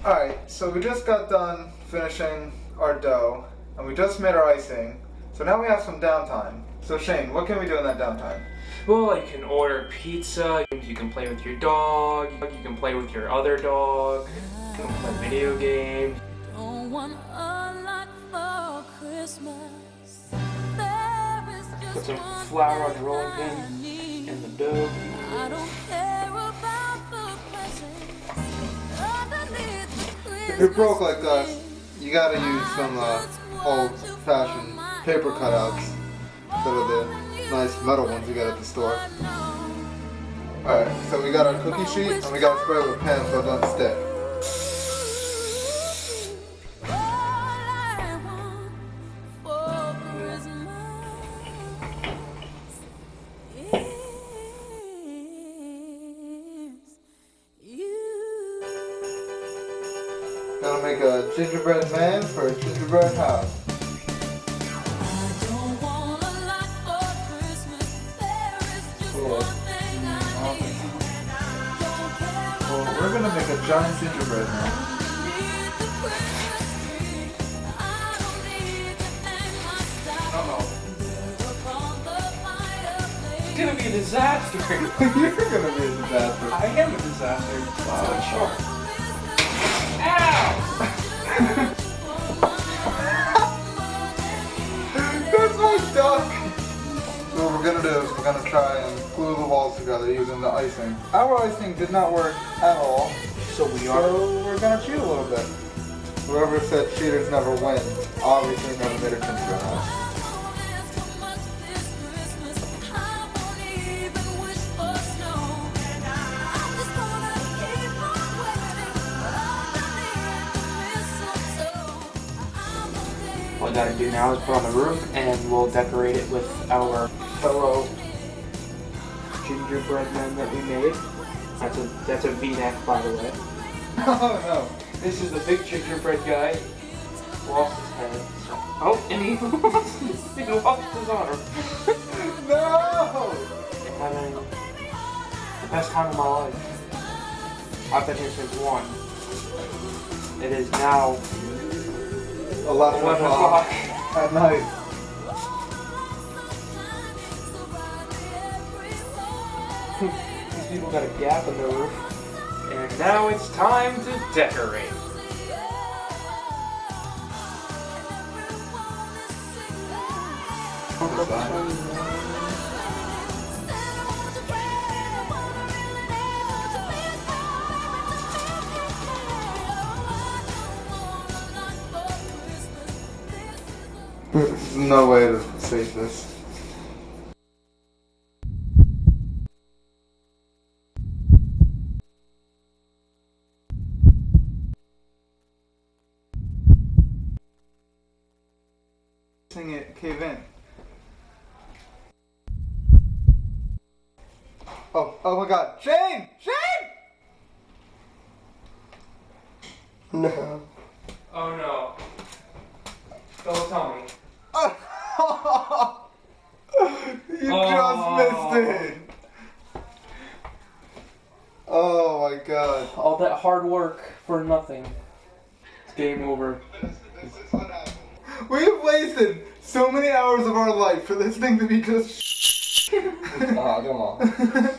Alright, so we just got done finishing our dough, and we just made our icing. So now we have some downtime. So Shane, what can we do in that downtime? Well, you can order pizza. You can play with your dog. You can play with your other dog. You can play video games. Don't want a lot for Christmas. There is Put some one flour on the rolling I pin need. and the dough. I don't care about the presents underneath If you're broke like us, you gotta use some uh, old-fashioned paper cutouts instead of the nice metal ones you get at the store. Alright, so we got our cookie sheet, and we gotta spray with a pan so it doesn't stick. Gingerbread guy. Lost his head. Oh, and he lost his, he lost his arm. no! I'm having the best time of my life. I've been here since one. It is now 11 o'clock at night. These people got a gap in their roof. And now it's time to decorate. To save this. Sing it, cave in. Oh, oh my god. Shane! Shane! No. Oh no. Don't tell me. You Oh. just missed it. Oh my god. All that hard work for nothing. It's game over. We have wasted so many hours of for this thing to be just. Oh, come on.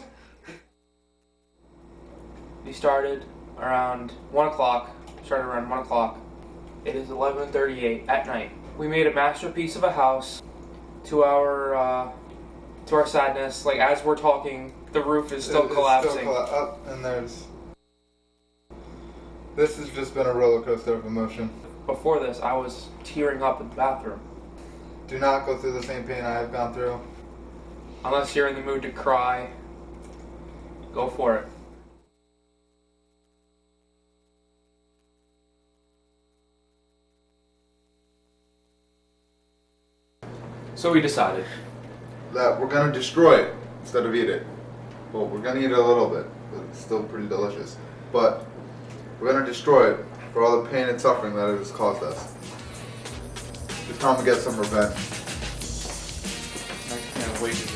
we started around 1 o'clock. Started around 1 o'clock. It is 11.38 at night. We made a masterpiece of a house. To our, uh, to our sadness, like as we're talking, the roof is still It- it's collapsing. colla- up, and there's. This has just been a roller coaster of emotion. Before this, I was tearing up in the bathroom. Do not go through the same pain I have gone through. Unless you're in the mood to cry, go for it. So we decided. That we're gonna destroy it instead of eat it. Well, we're gonna eat it a little bit, but it's still pretty delicious. But we're gonna destroy it for all the pain and suffering that it has caused us. It's time to get some revenge. I can't wait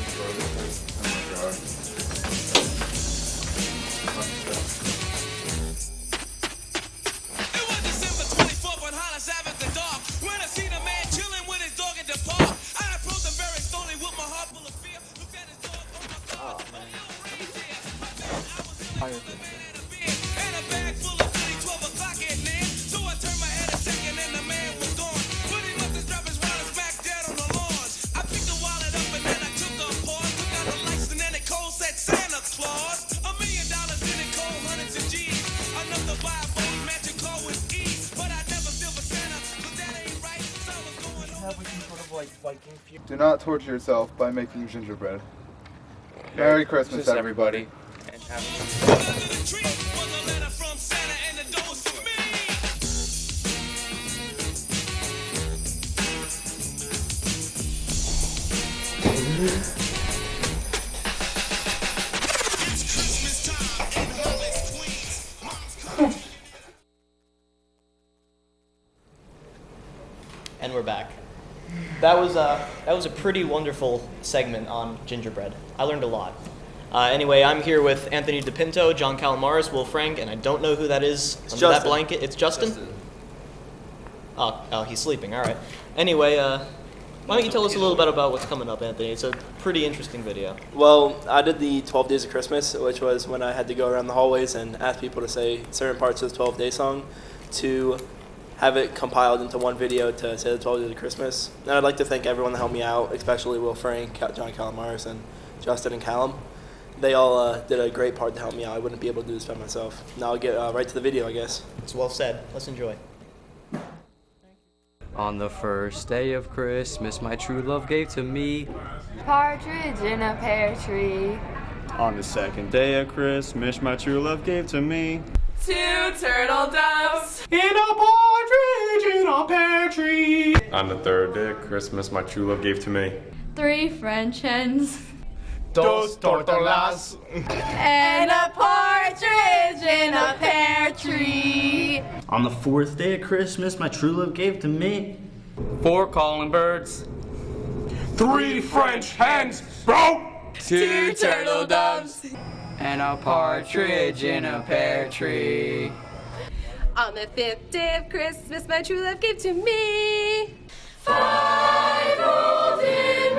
Do not torture yourself by making gingerbread. Merry Christmas, Just everybody. And And we're back. That was a that was a pretty wonderful segment on gingerbread. I learned a lot. Uh, anyway, I'm here with Anthony DePinto, John Calamaris, Will Frank, and I don't know who that is under that blanket. It's Justin. Oh, oh, he's sleeping. All right. Anyway, uh, Why don't you tell us a little bit about what's coming up, Anthony? It's a pretty interesting video. Well, I did the 12 Days of Christmas, which was when I had to go around the hallways and ask people to say certain parts of the 12 Day song to have it compiled into one video to say the 12 Days of Christmas. And I'd like to thank everyone that helped me out, especially Will Frank, Cal- John Calamaris, and Justin and Callum. They all uh, did a great part to help me out. I wouldn't be able to do this by myself. Now I'll get uh, right to the video, I guess. It's well said. Let's enjoy. On the first day of Christmas, my true love gave to me. Partridge in a pear tree. On the second day of Christmas, my true love gave to me. Two turtle doves. In a partridge in a pear tree. On the third day of Christmas, my true love gave to me. Three French hens. Dos tortolas. And a partridge in a pear tree. On the fourth day of Christmas, my true love gave to me. Four calling birds. Three French hens, bro. Two turtle doves. And a partridge in a pear tree. On the fifth day of Christmas, my true love gave to me five golden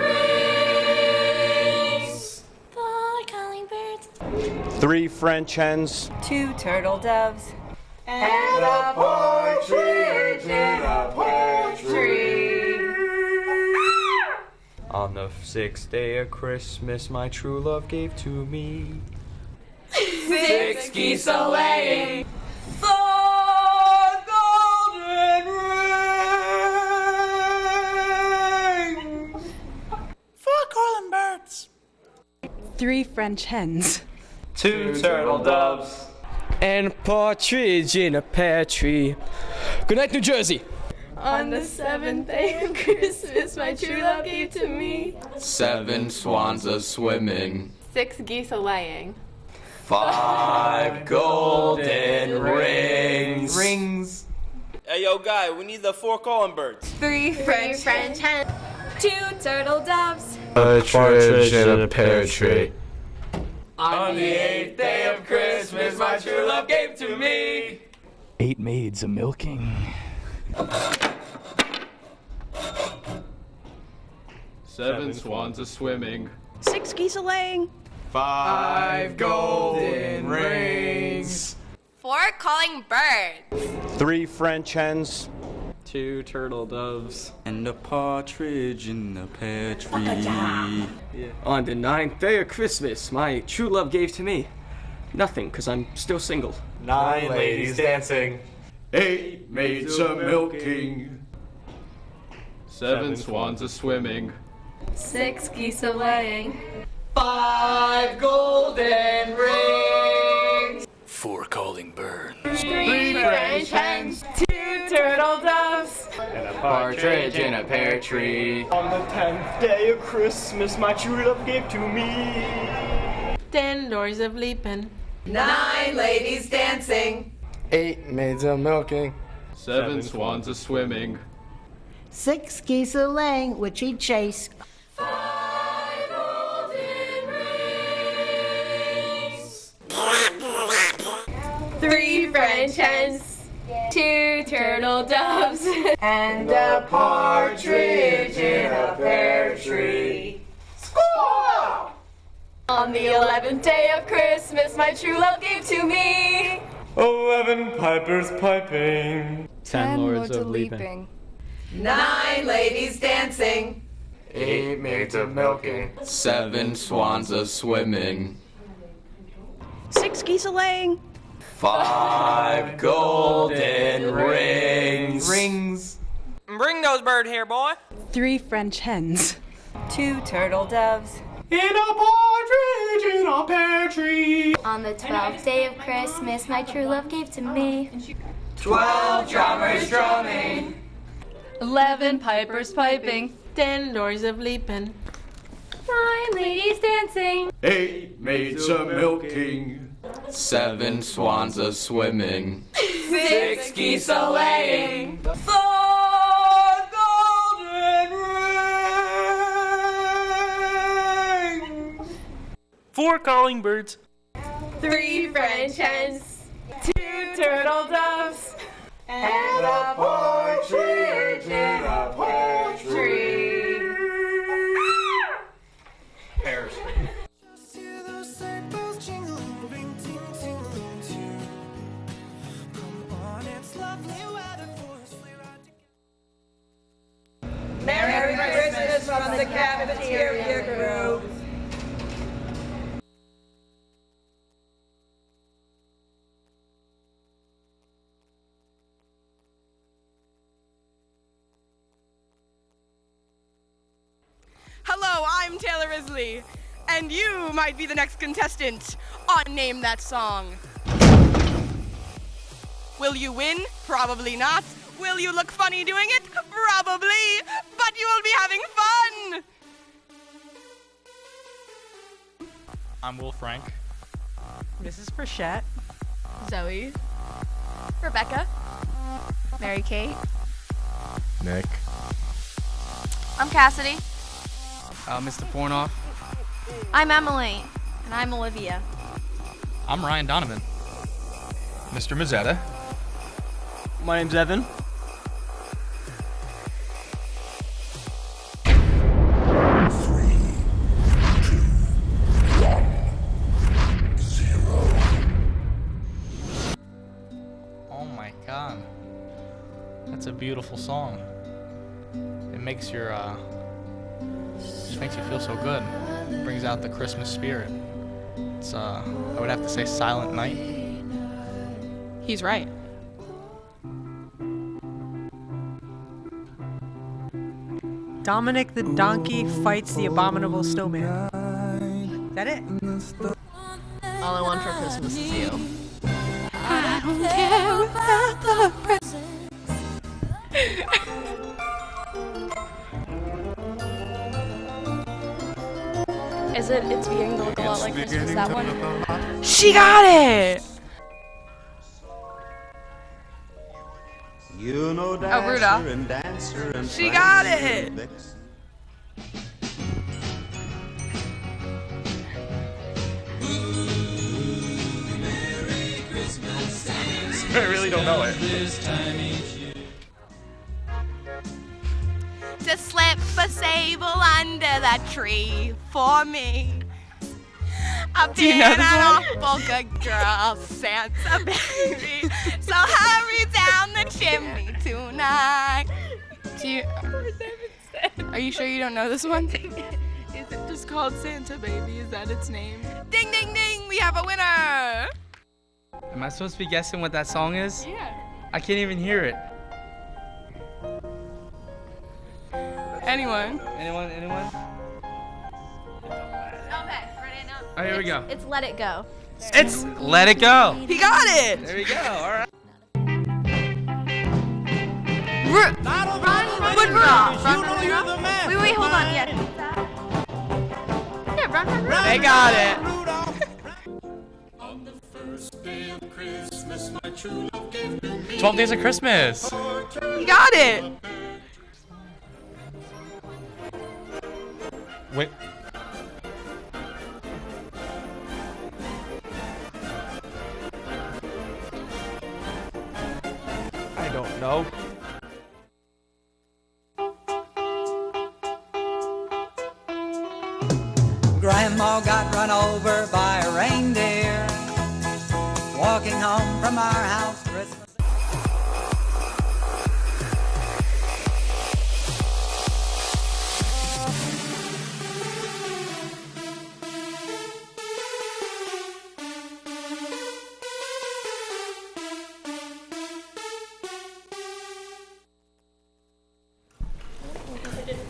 rings. Four calling birds. Three French hens. Two turtle doves. And a partridge in a pear tree. On the sixth day of Christmas, my true love gave to me. Six geese a laying. Four golden rings. Four calling birds. Three French hens. Two turtle doves. And partridge in a pear tree. Good night, New Jersey. On the seventh day of Christmas, my true love gave to me Seven swans a swimming. six geese a laying. Five golden rings. Rings. Hey, yo, guy, we need the four calling birds. Three French, French hens. Two turtle doves. A Partridge in a pear tree. On the eighth day of Christmas, my true love gave to me Eight maids a milking. Seven swans a swimming. Six geese a laying. Five golden rings. Four calling birds. Three French hens. Two turtle doves. And a partridge in the pear tree. On the ninth day of Christmas, my true love gave to me nothing, because I'm still single. Nine ladies dancing. Eight maids a milking. Seven swans a swimming. Six geese a laying. Five golden rings. Four calling birds. Three French hens. Two turtle doves. And a partridge in a pear tree. On the tenth day of Christmas, my true love gave to me. Ten doors of leaping. Nine ladies dancing. Eight maids a milking. Seven swans a swimming. Six geese a laying, which he chased. Five Three French hens. Two turtle doves. And a partridge in a pear tree. Squaw! On the eleventh day of Christmas, my true love gave to me. Eleven pipers piping. Ten lords of leaping. Nine ladies dancing. Eight maids a milking. Seven swans a swimming. Six geese a laying. Five golden rings. Rings. Bring those bird here, boy. Three French hens. Two turtle doves. In a partridge in a pear tree. On the twelfth day of Christmas, my true love gave to me Twelve drummers drumming. Eleven pipers piping. Ten doors of leaping. nine ladies dancing. Eight maids a milking. Seven swans a swimming. Six geese a laying. Four golden rings. Four calling birds. Three French hens. Two turtle doves. And a partridge in a pear tree. The cafeteria grows. Hello, I'm Taylor Risley, and you might be the next contestant on Name That Song. Will you win? Probably not. Will you look funny doing it? Probably, but you will be having fun! I'm Will Frank. Mrs. is Frechette. Zoe. Rebecca. Mary Kate. Nick. I'm Cassidy. Uh, Mr. Pornoff. I'm Emily. And I'm Olivia. I'm Ryan Donovan. Mr. Mazzetta. My name's Evan. My god. That's a beautiful song. It makes your uh just makes you feel so good. It brings out the Christmas spirit. It's uh I would have to say Silent Night. He's right. Dominic the donkey fights the abominable snowman. Is that it? All I want for Christmas is you. I don't care about the presents. Is it? It's beginning to look a lot like Christmas. That one. She got it! You know Oh, Rudolph. and dancer and She got prancer it. I really don't know it. To slip a sable under that tree for me. I've Do you been know an awful good girl, Santa baby. So hurry down the chimney tonight. Do you, are you sure you don't know this one? Is it just called Santa Baby? Is that its name? Ding ding ding! We have a winner! Am I supposed to be guessing what that song is? Yeah. I can't even hear it. Anyone? Anyone? Anyone? Okay, ready now? Oh, here we go. It's Let It Go. It's Let It Go. He got it! There we go. All right. Run, run, Rudolph. Run, run, Rudolph. Wait, wait, hold on. Yeah. Yeah, run, run, run. They got it. Twelve Days of Christmas. He got it! Wait. I don't know. Grandma got run over by a reindeer walking home from our house Christmas.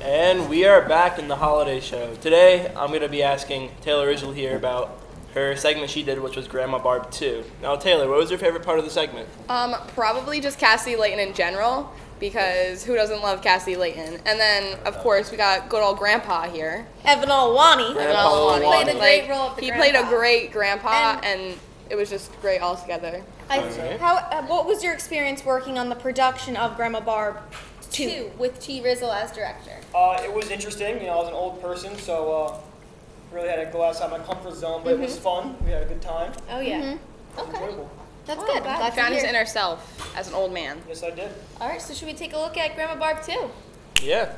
And we are back in the holiday show. Today, I'm going to be asking Taylor Ridgel here about her segment she did, which was Grandma Barb 2. Now, Taylor, what was your favorite part of the segment? Um, probably just Cassie Layton in general, because who doesn't love Cassie Layton? And then, of course, we got good old Grandpa here. Evan Olwani. Grandpa Olwani. Played a great role of the He played a great grandpa, and, it was just great altogether. I, how, uh, what was your experience working on the production of Grandma Barb 2 with T. Rizzle as director? Uh, it was interesting. You know, I was an old person, so uh, really had to go outside my comfort zone, but it was Mhm. fun. We had a good time. Oh, yeah. Mhm. Enjoyable. That's Oh, good. glad Glad found his inner self as an old man. Yes, I did. All right, so should we take a look at Grandma Barb too? Yeah.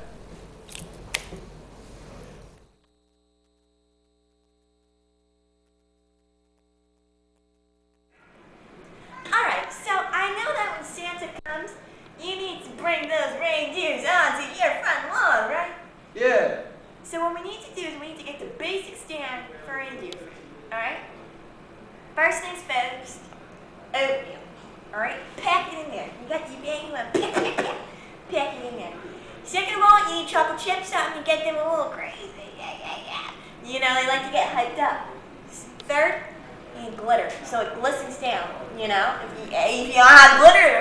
All right, so I know that when Santa comes, you need to bring those reindeers onto your front lawn, right? Yeah, So what we need to do is we need to get the basic stand for reindeer food. Alright? First things first, oatmeal. Alright? Pack it in there. You got you want to pack, pack, pack. Pack it in there. Second of all, you need chocolate chips, something to get them a little crazy. Yeah, yeah, yeah. You know, they like to get hyped up. Third, you need glitter, so it glistens down. You know, if you, if you don't have glitter,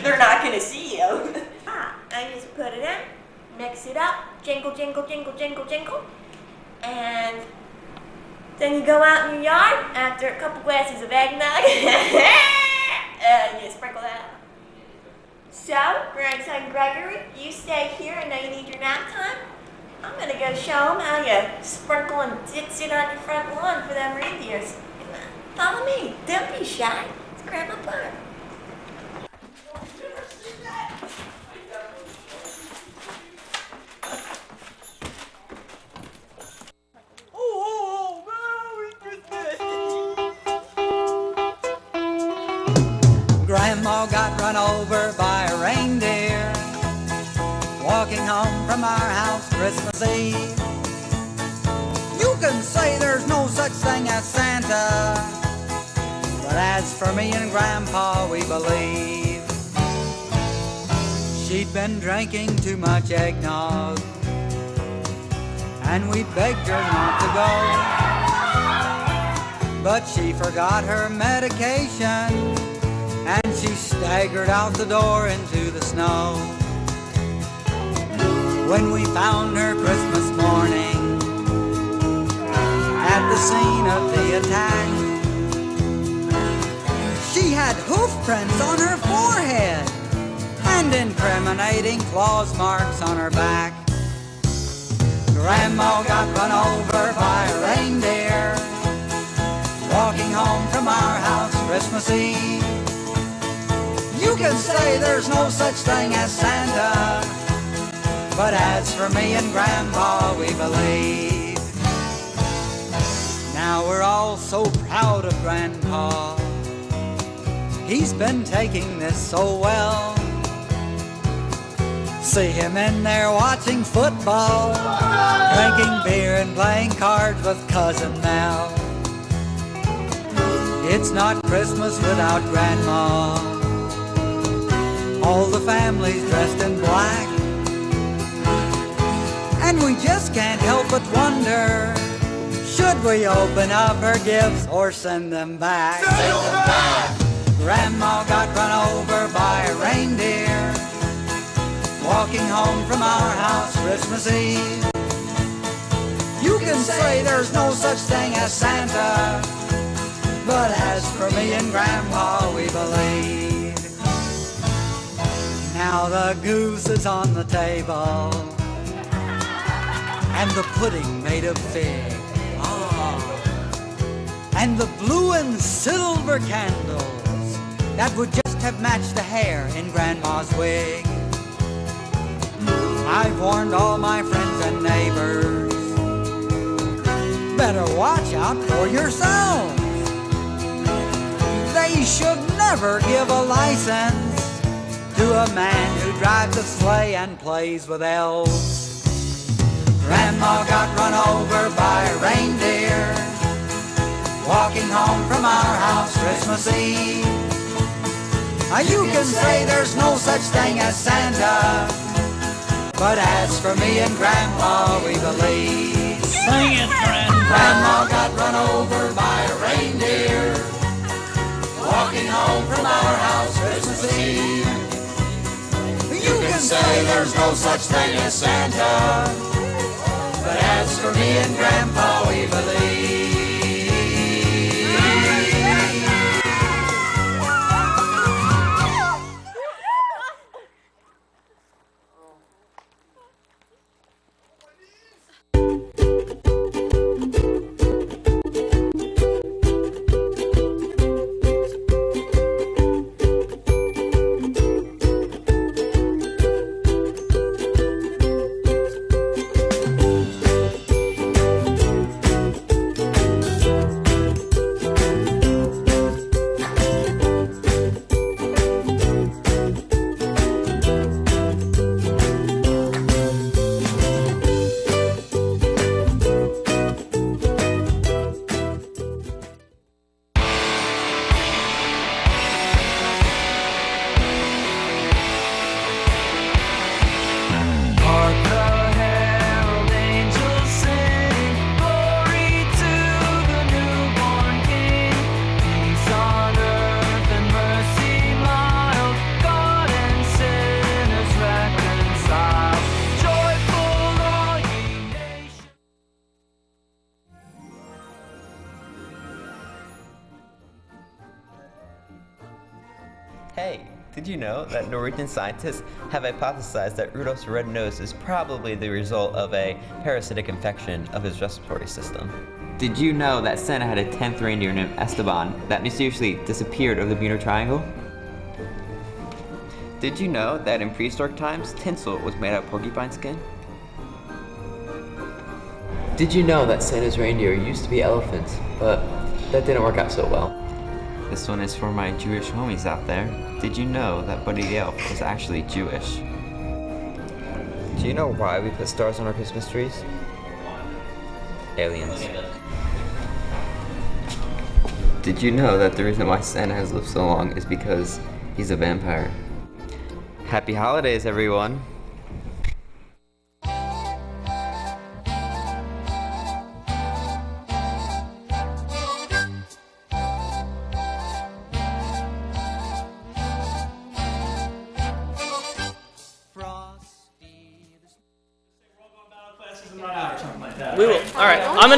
they're not gonna see you. ah, I just put it in, mix it up, jingle, jingle, jingle, jingle, jingle, and then you go out in your yard after a couple glasses of eggnog, and uh, you sprinkle that. So, grandson Gregory, you stay here. I know you need your nap time. I'm gonna go show them how you sprinkle and ditz it on your front lawn for them reindeers. Follow me. Don't be shy. It's Grandma Barb. Grandma got run over by a reindeer walking home from our house Christmas Eve. You can say there's no such thing as Santa, but as for me and Grandpa, we believe she'd been drinking too much eggnog, and we begged her not to go. But she forgot her medication staggered out the door into the snow. When we found her Christmas morning at the scene of the attack, she had hoof prints on her forehead and incriminating claws marks on her back. Grandma got run over by a reindeer walking home from our house Christmas Eve. You can say there's no such thing as Santa, but as for me and Grandpa, we believe. Now we're all so proud of Grandpa. He's been taking this so well. See him in there watching football, drinking beer and playing cards with Cousin Mel. It's not Christmas without Grandma. All the families dressed in black. And we just can't help but wonder should we open up her gifts or send them back? Send them back! Grandma got run over by a reindeer walking home from our house Christmas Eve. You can say there's no such thing as Santa, but as for me and Grandma, we believe. Now the goose is on the table, and the pudding made of fig. Ah, and the blue and silver candles that would just have matched the hair in Grandma's wig. I've warned all my friends and neighbors, better watch out for yourselves. They should never give a license to a man who drives a sleigh and plays with elves. Grandma got run over by a reindeer walking home from our house Christmas Eve. Now you can say there's no such thing as Santa, but as for me and Grandma, we believe. Sing it, Grandma. Grandma got run over by a reindeer walking home from our house Christmas Eve. Say there's no such thing as Santa, but as for me and Grandpa, we believe. Norwegian scientists have hypothesized that Rudolph's red nose is probably the result of a parasitic infection of his respiratory system? Did you know that Santa had a 10th reindeer named Esteban that mysteriously disappeared over the Bermuda Triangle? Did you know that in prehistoric times, tinsel was made out of porcupine skin? Did you know that Santa's reindeer used to be elephants, but that didn't work out so well? This one is for my Jewish homies out there. Did you know that Buddy the Elf was actually Jewish? Do you know why we put stars on our Christmas trees? Aliens. Did you know that the reason why Santa has lived so long is because he's a vampire? Happy holidays, everyone!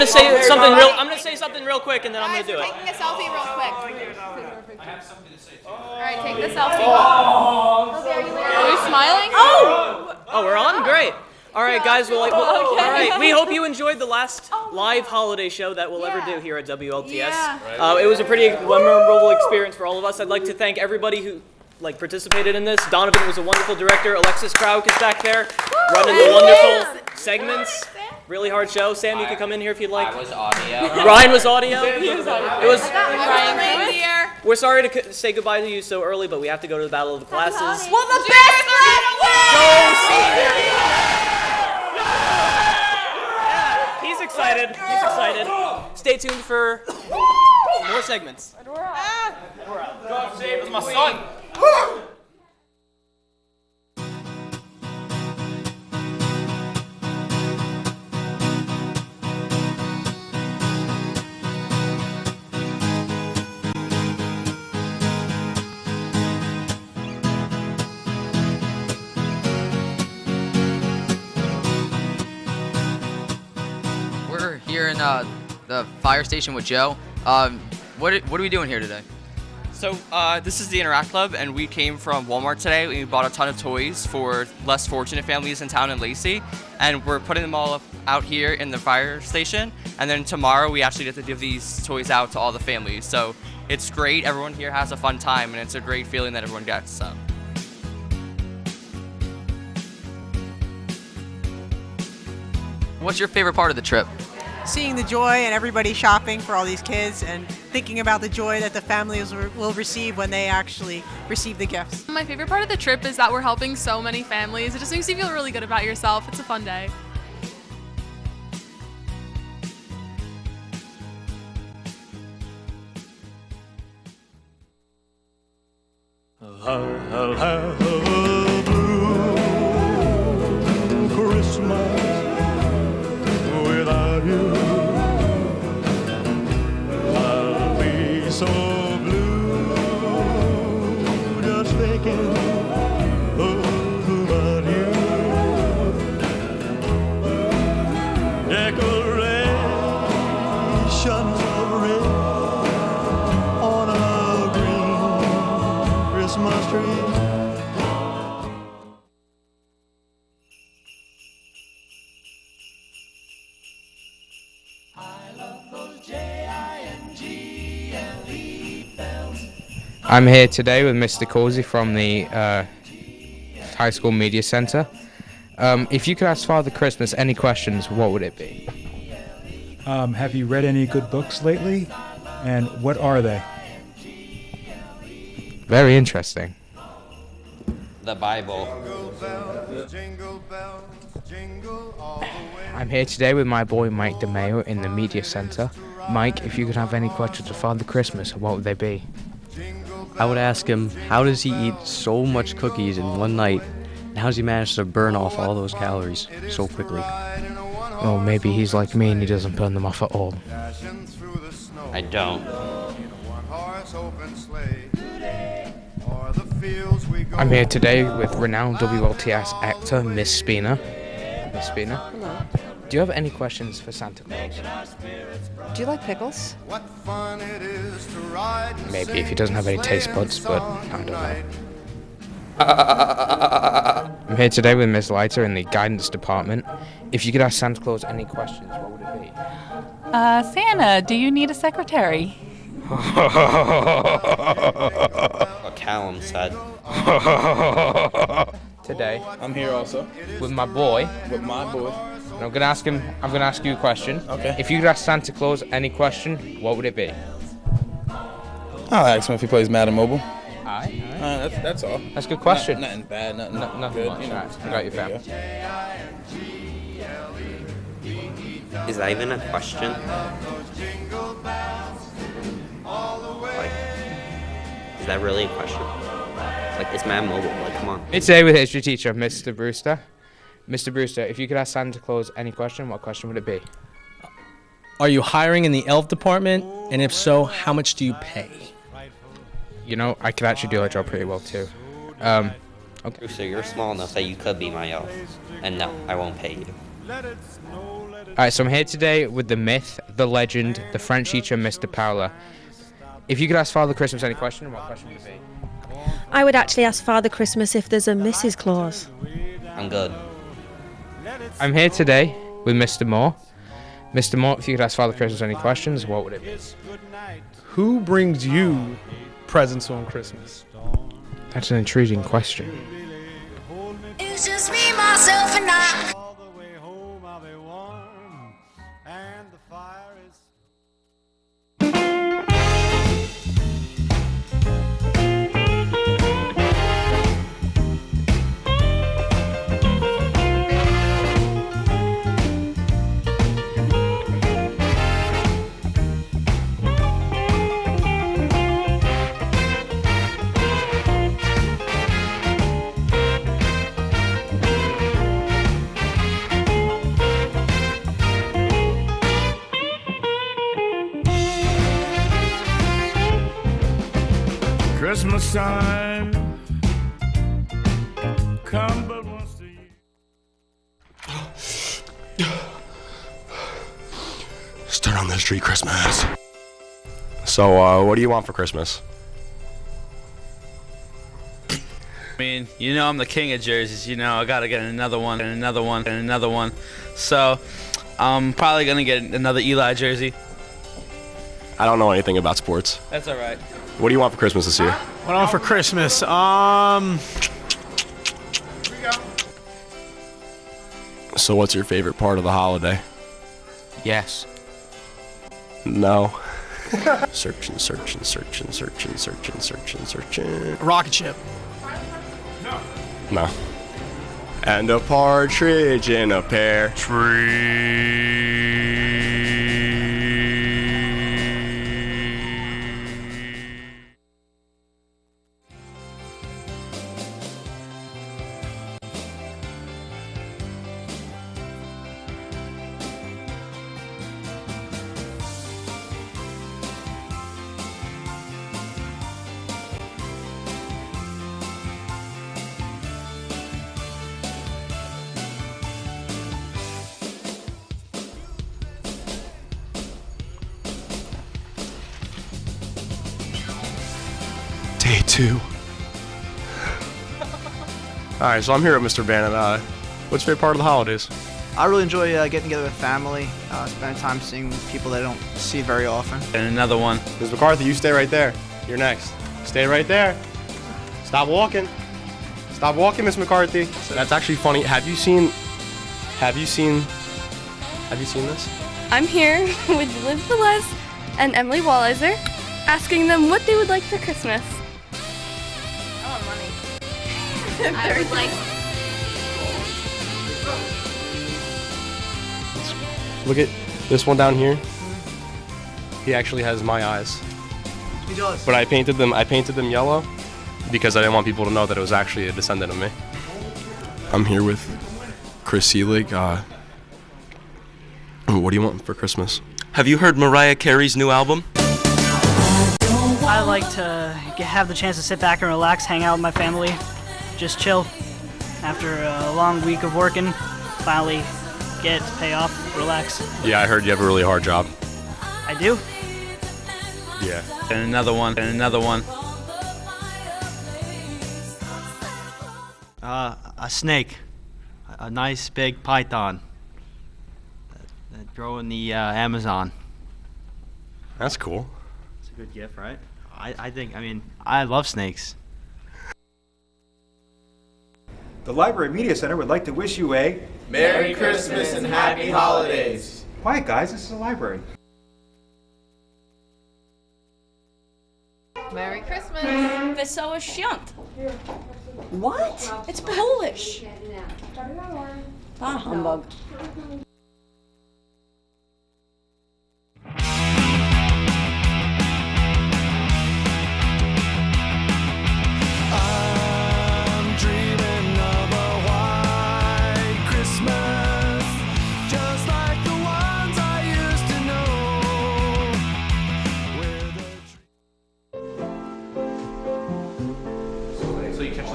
Gonna say something real. I'm gonna say something real quick, and then I'm gonna do it. Taking a selfie real quick. I have something to say too. All right, take the selfie. Oh. Are you smiling? Oh! Oh, we're on. Great. All right, guys. Well, like, well, Okay. all right. We hope you enjoyed the last live holiday show that we'll ever do here at WLTS. Yeah. Uh, it was a pretty memorable experience for all of us. I'd like to thank everybody who like participated in this. Donovan was a wonderful director. Alexis Krauk is back there running the wonderful segments. Really hard show. Sam, you can come in here if you'd like. I was audio. Ryan was audio. He was audio. It was. Ryan We're sorry to say goodbye to you so early, but we have to go to the Battle of the Classes. Well, the best He's excited. He's excited. Stay tuned for more segments. God save my son. Uh, the fire station with Joe. Um, what, are- what are we doing here today? So uh, this is the Interact Club, and we came from Walmart today. We bought a ton of toys for less fortunate families in town in Lacey, and we're putting them all up, out here in the fire station. And then tomorrow we actually get to give these toys out to all the families. So it's great. Everyone here has a fun time, and it's a great feeling that everyone gets. So. What's your favorite part of the trip? Seeing the joy and everybody shopping for all these kids and thinking about the joy that the families will receive when they actually receive the gifts. My favorite part of the trip is that we're helping so many families. It just makes you feel really good about yourself. It's a fun day. I'm here today with Mr. Causey from the uh, High School Media Center. Um, if you could ask Father Christmas any questions, what would it be? Um, have you read any good books lately? And what are they? Very interesting. The Bible. I'm here today with my boy Mike DeMeo in the Media Center. Mike, if you could have any questions for Father Christmas, what would they be? I would ask him, how does he eat so much cookies in one night? And how does he manage to burn off all those calories so quickly? Well, maybe he's like me and he doesn't burn them off at all. I don't. I'm here today with renowned WLTS actor Miss Spina. Miss Spina. Hello. Do you have any questions for Santa Claus? Do you like pickles? Maybe if he doesn't have any taste buds, but I don't know. I'm here today with Miss Leiter in the guidance department. If you could ask Santa Claus any questions, what would it be? Uh, Santa, do you need a secretary? What Callum said. today. I'm here also. With my boy. With my boy. And I'm gonna ask him. I'm gonna ask you a question. Okay. If you could ask Santa Claus any question, what would it be? I'll ask him if he plays Madden Mobile. Aye. Uh, that's, that's all. That's a good question. Not- nothing bad, nothing, No- nothing good. much, you know. right. I got you, fam. There. Is that even a question? Like, is that really a question? Like, it's Mad Mobile. Like, come on. It's today with history teacher, Mr. Brewster. Mr. Brewster, if you could ask Santa Claus any question, what question would it be? Are you hiring in the elf department? And if so, how much do you pay? You know, I could actually do that job pretty well too. Um, okay. So you're small enough that you could be my elf. And no, I won't pay you. All right, so I'm here today with the myth, the legend, the French teacher, Mr. Paula. If you could ask Father Christmas any question, what question would it be? I would actually ask Father Christmas if there's a Mrs. Claus. I'm good. I'm here today with Mr. Moore. Mr. Moore, if you could ask Father Christmas any questions, what would it be? Who brings you presents on Christmas? That's an intriguing question. Christmas time. Come but once a year. Start on this tree Christmas. So, uh, what do you want for Christmas? I mean, you know I'm the king of jerseys. You know I gotta get another one and another one and another one. So I'm probably gonna get another Eli jersey. I don't know anything about sports. That's all right. What do you want for Christmas this year? What on for Christmas? Um, So, what's your favorite part of the holiday? Yes. No. searching, searching, searching, searching, searching, searching, searching. rocket ship. No. No. And a partridge in a pear tree. All right, so I'm here with Mr. Bannon. Uh, what's your favorite part of the holidays? I really enjoy uh, getting together with family, uh, spending time seeing people that I don't see very often. And another one. Ms. McCarthy, you stay right there. You're next. Stay right there. Stop walking. Stop walking, Miss McCarthy. That's actually funny. Have you seen? Have you seen? Have you seen this? I'm here with Liz Velez and Emily Walliser, asking them what they would like for Christmas. I would like. Look at this one down here. He actually has my eyes. He does. But I painted them. I painted them yellow because I didn't want people to know that it was actually a descendant of me. I'm here with Chris Seelig. Uh, what do you want for Christmas? Have you heard Mariah Carey's new album? I like to have the chance to sit back and relax, hang out with my family, just chill. After a long week of working, finally get, pay off, relax. Yeah, I heard you have a really hard job. I do. Yeah. And another one, and another one. Uh, a snake, a, a nice big python that, that grow in the uh, Amazon. That's cool. It's a good gift, right? I, I think. I mean, I love snakes. The Library Media Center would like to wish you a Merry Christmas and Happy Holidays. Quiet, guys. This is a library. Merry Christmas. Wesołe świąt. What? It's Polish. Ah, humbug.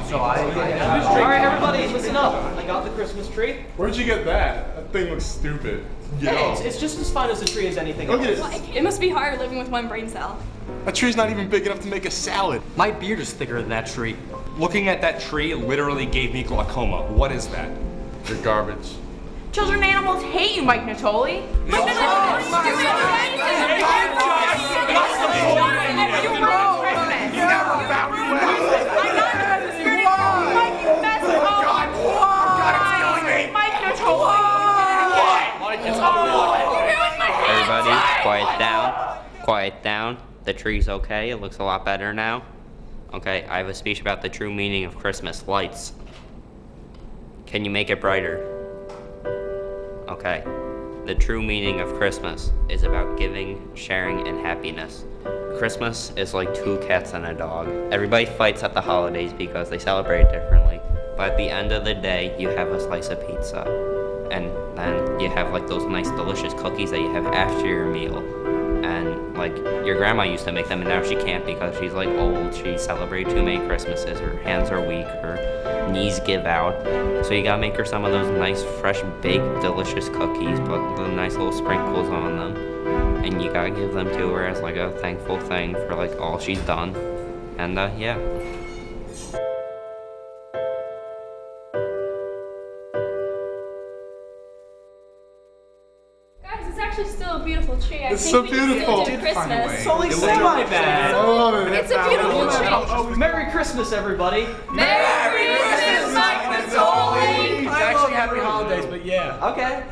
So you catch the I, All right, everybody, listen up. I got the Christmas tree. Where'd you get that? That thing looks stupid. Yo. Hey, it's, it's just as fine as a tree as anything Look at else. it. It must be hard living with one brain cell. That tree's not even big enough to make a salad. My beard is thicker than that tree. Looking at that tree literally gave me glaucoma. What is that? You're garbage. Children and animals hate you, Mike Natoli. Mike Natoli, quiet down. Quiet down. The tree's okay. It looks a lot better now. Okay, I have a speech about the true meaning of Christmas lights. Can you make it brighter? Okay. The true meaning of Christmas is about giving, sharing, and happiness. Christmas is like two cats and a dog. Everybody fights at the holidays because they celebrate differently. But at the end of the day, you have a slice of pizza. And then you have like those nice delicious cookies that you have after your meal. And like your grandma used to make them and now she can't because she's like old. She celebrated too many Christmases. Her hands are weak, her knees give out. So you gotta make her some of those nice, fresh, baked, delicious cookies, put the nice little sprinkles on them. And you gotta give them to her as like a thankful thing for like all she's done. And uh, yeah. Beautiful tree. I It's think so we beautiful. still do Christmas. It's only It looks semi-bad. I love it. It's a beautiful tree. Oh, oh, Merry Christmas, everybody. Merry Christmas, Mike Natoli. It's actually happy holidays, but yeah. Okay.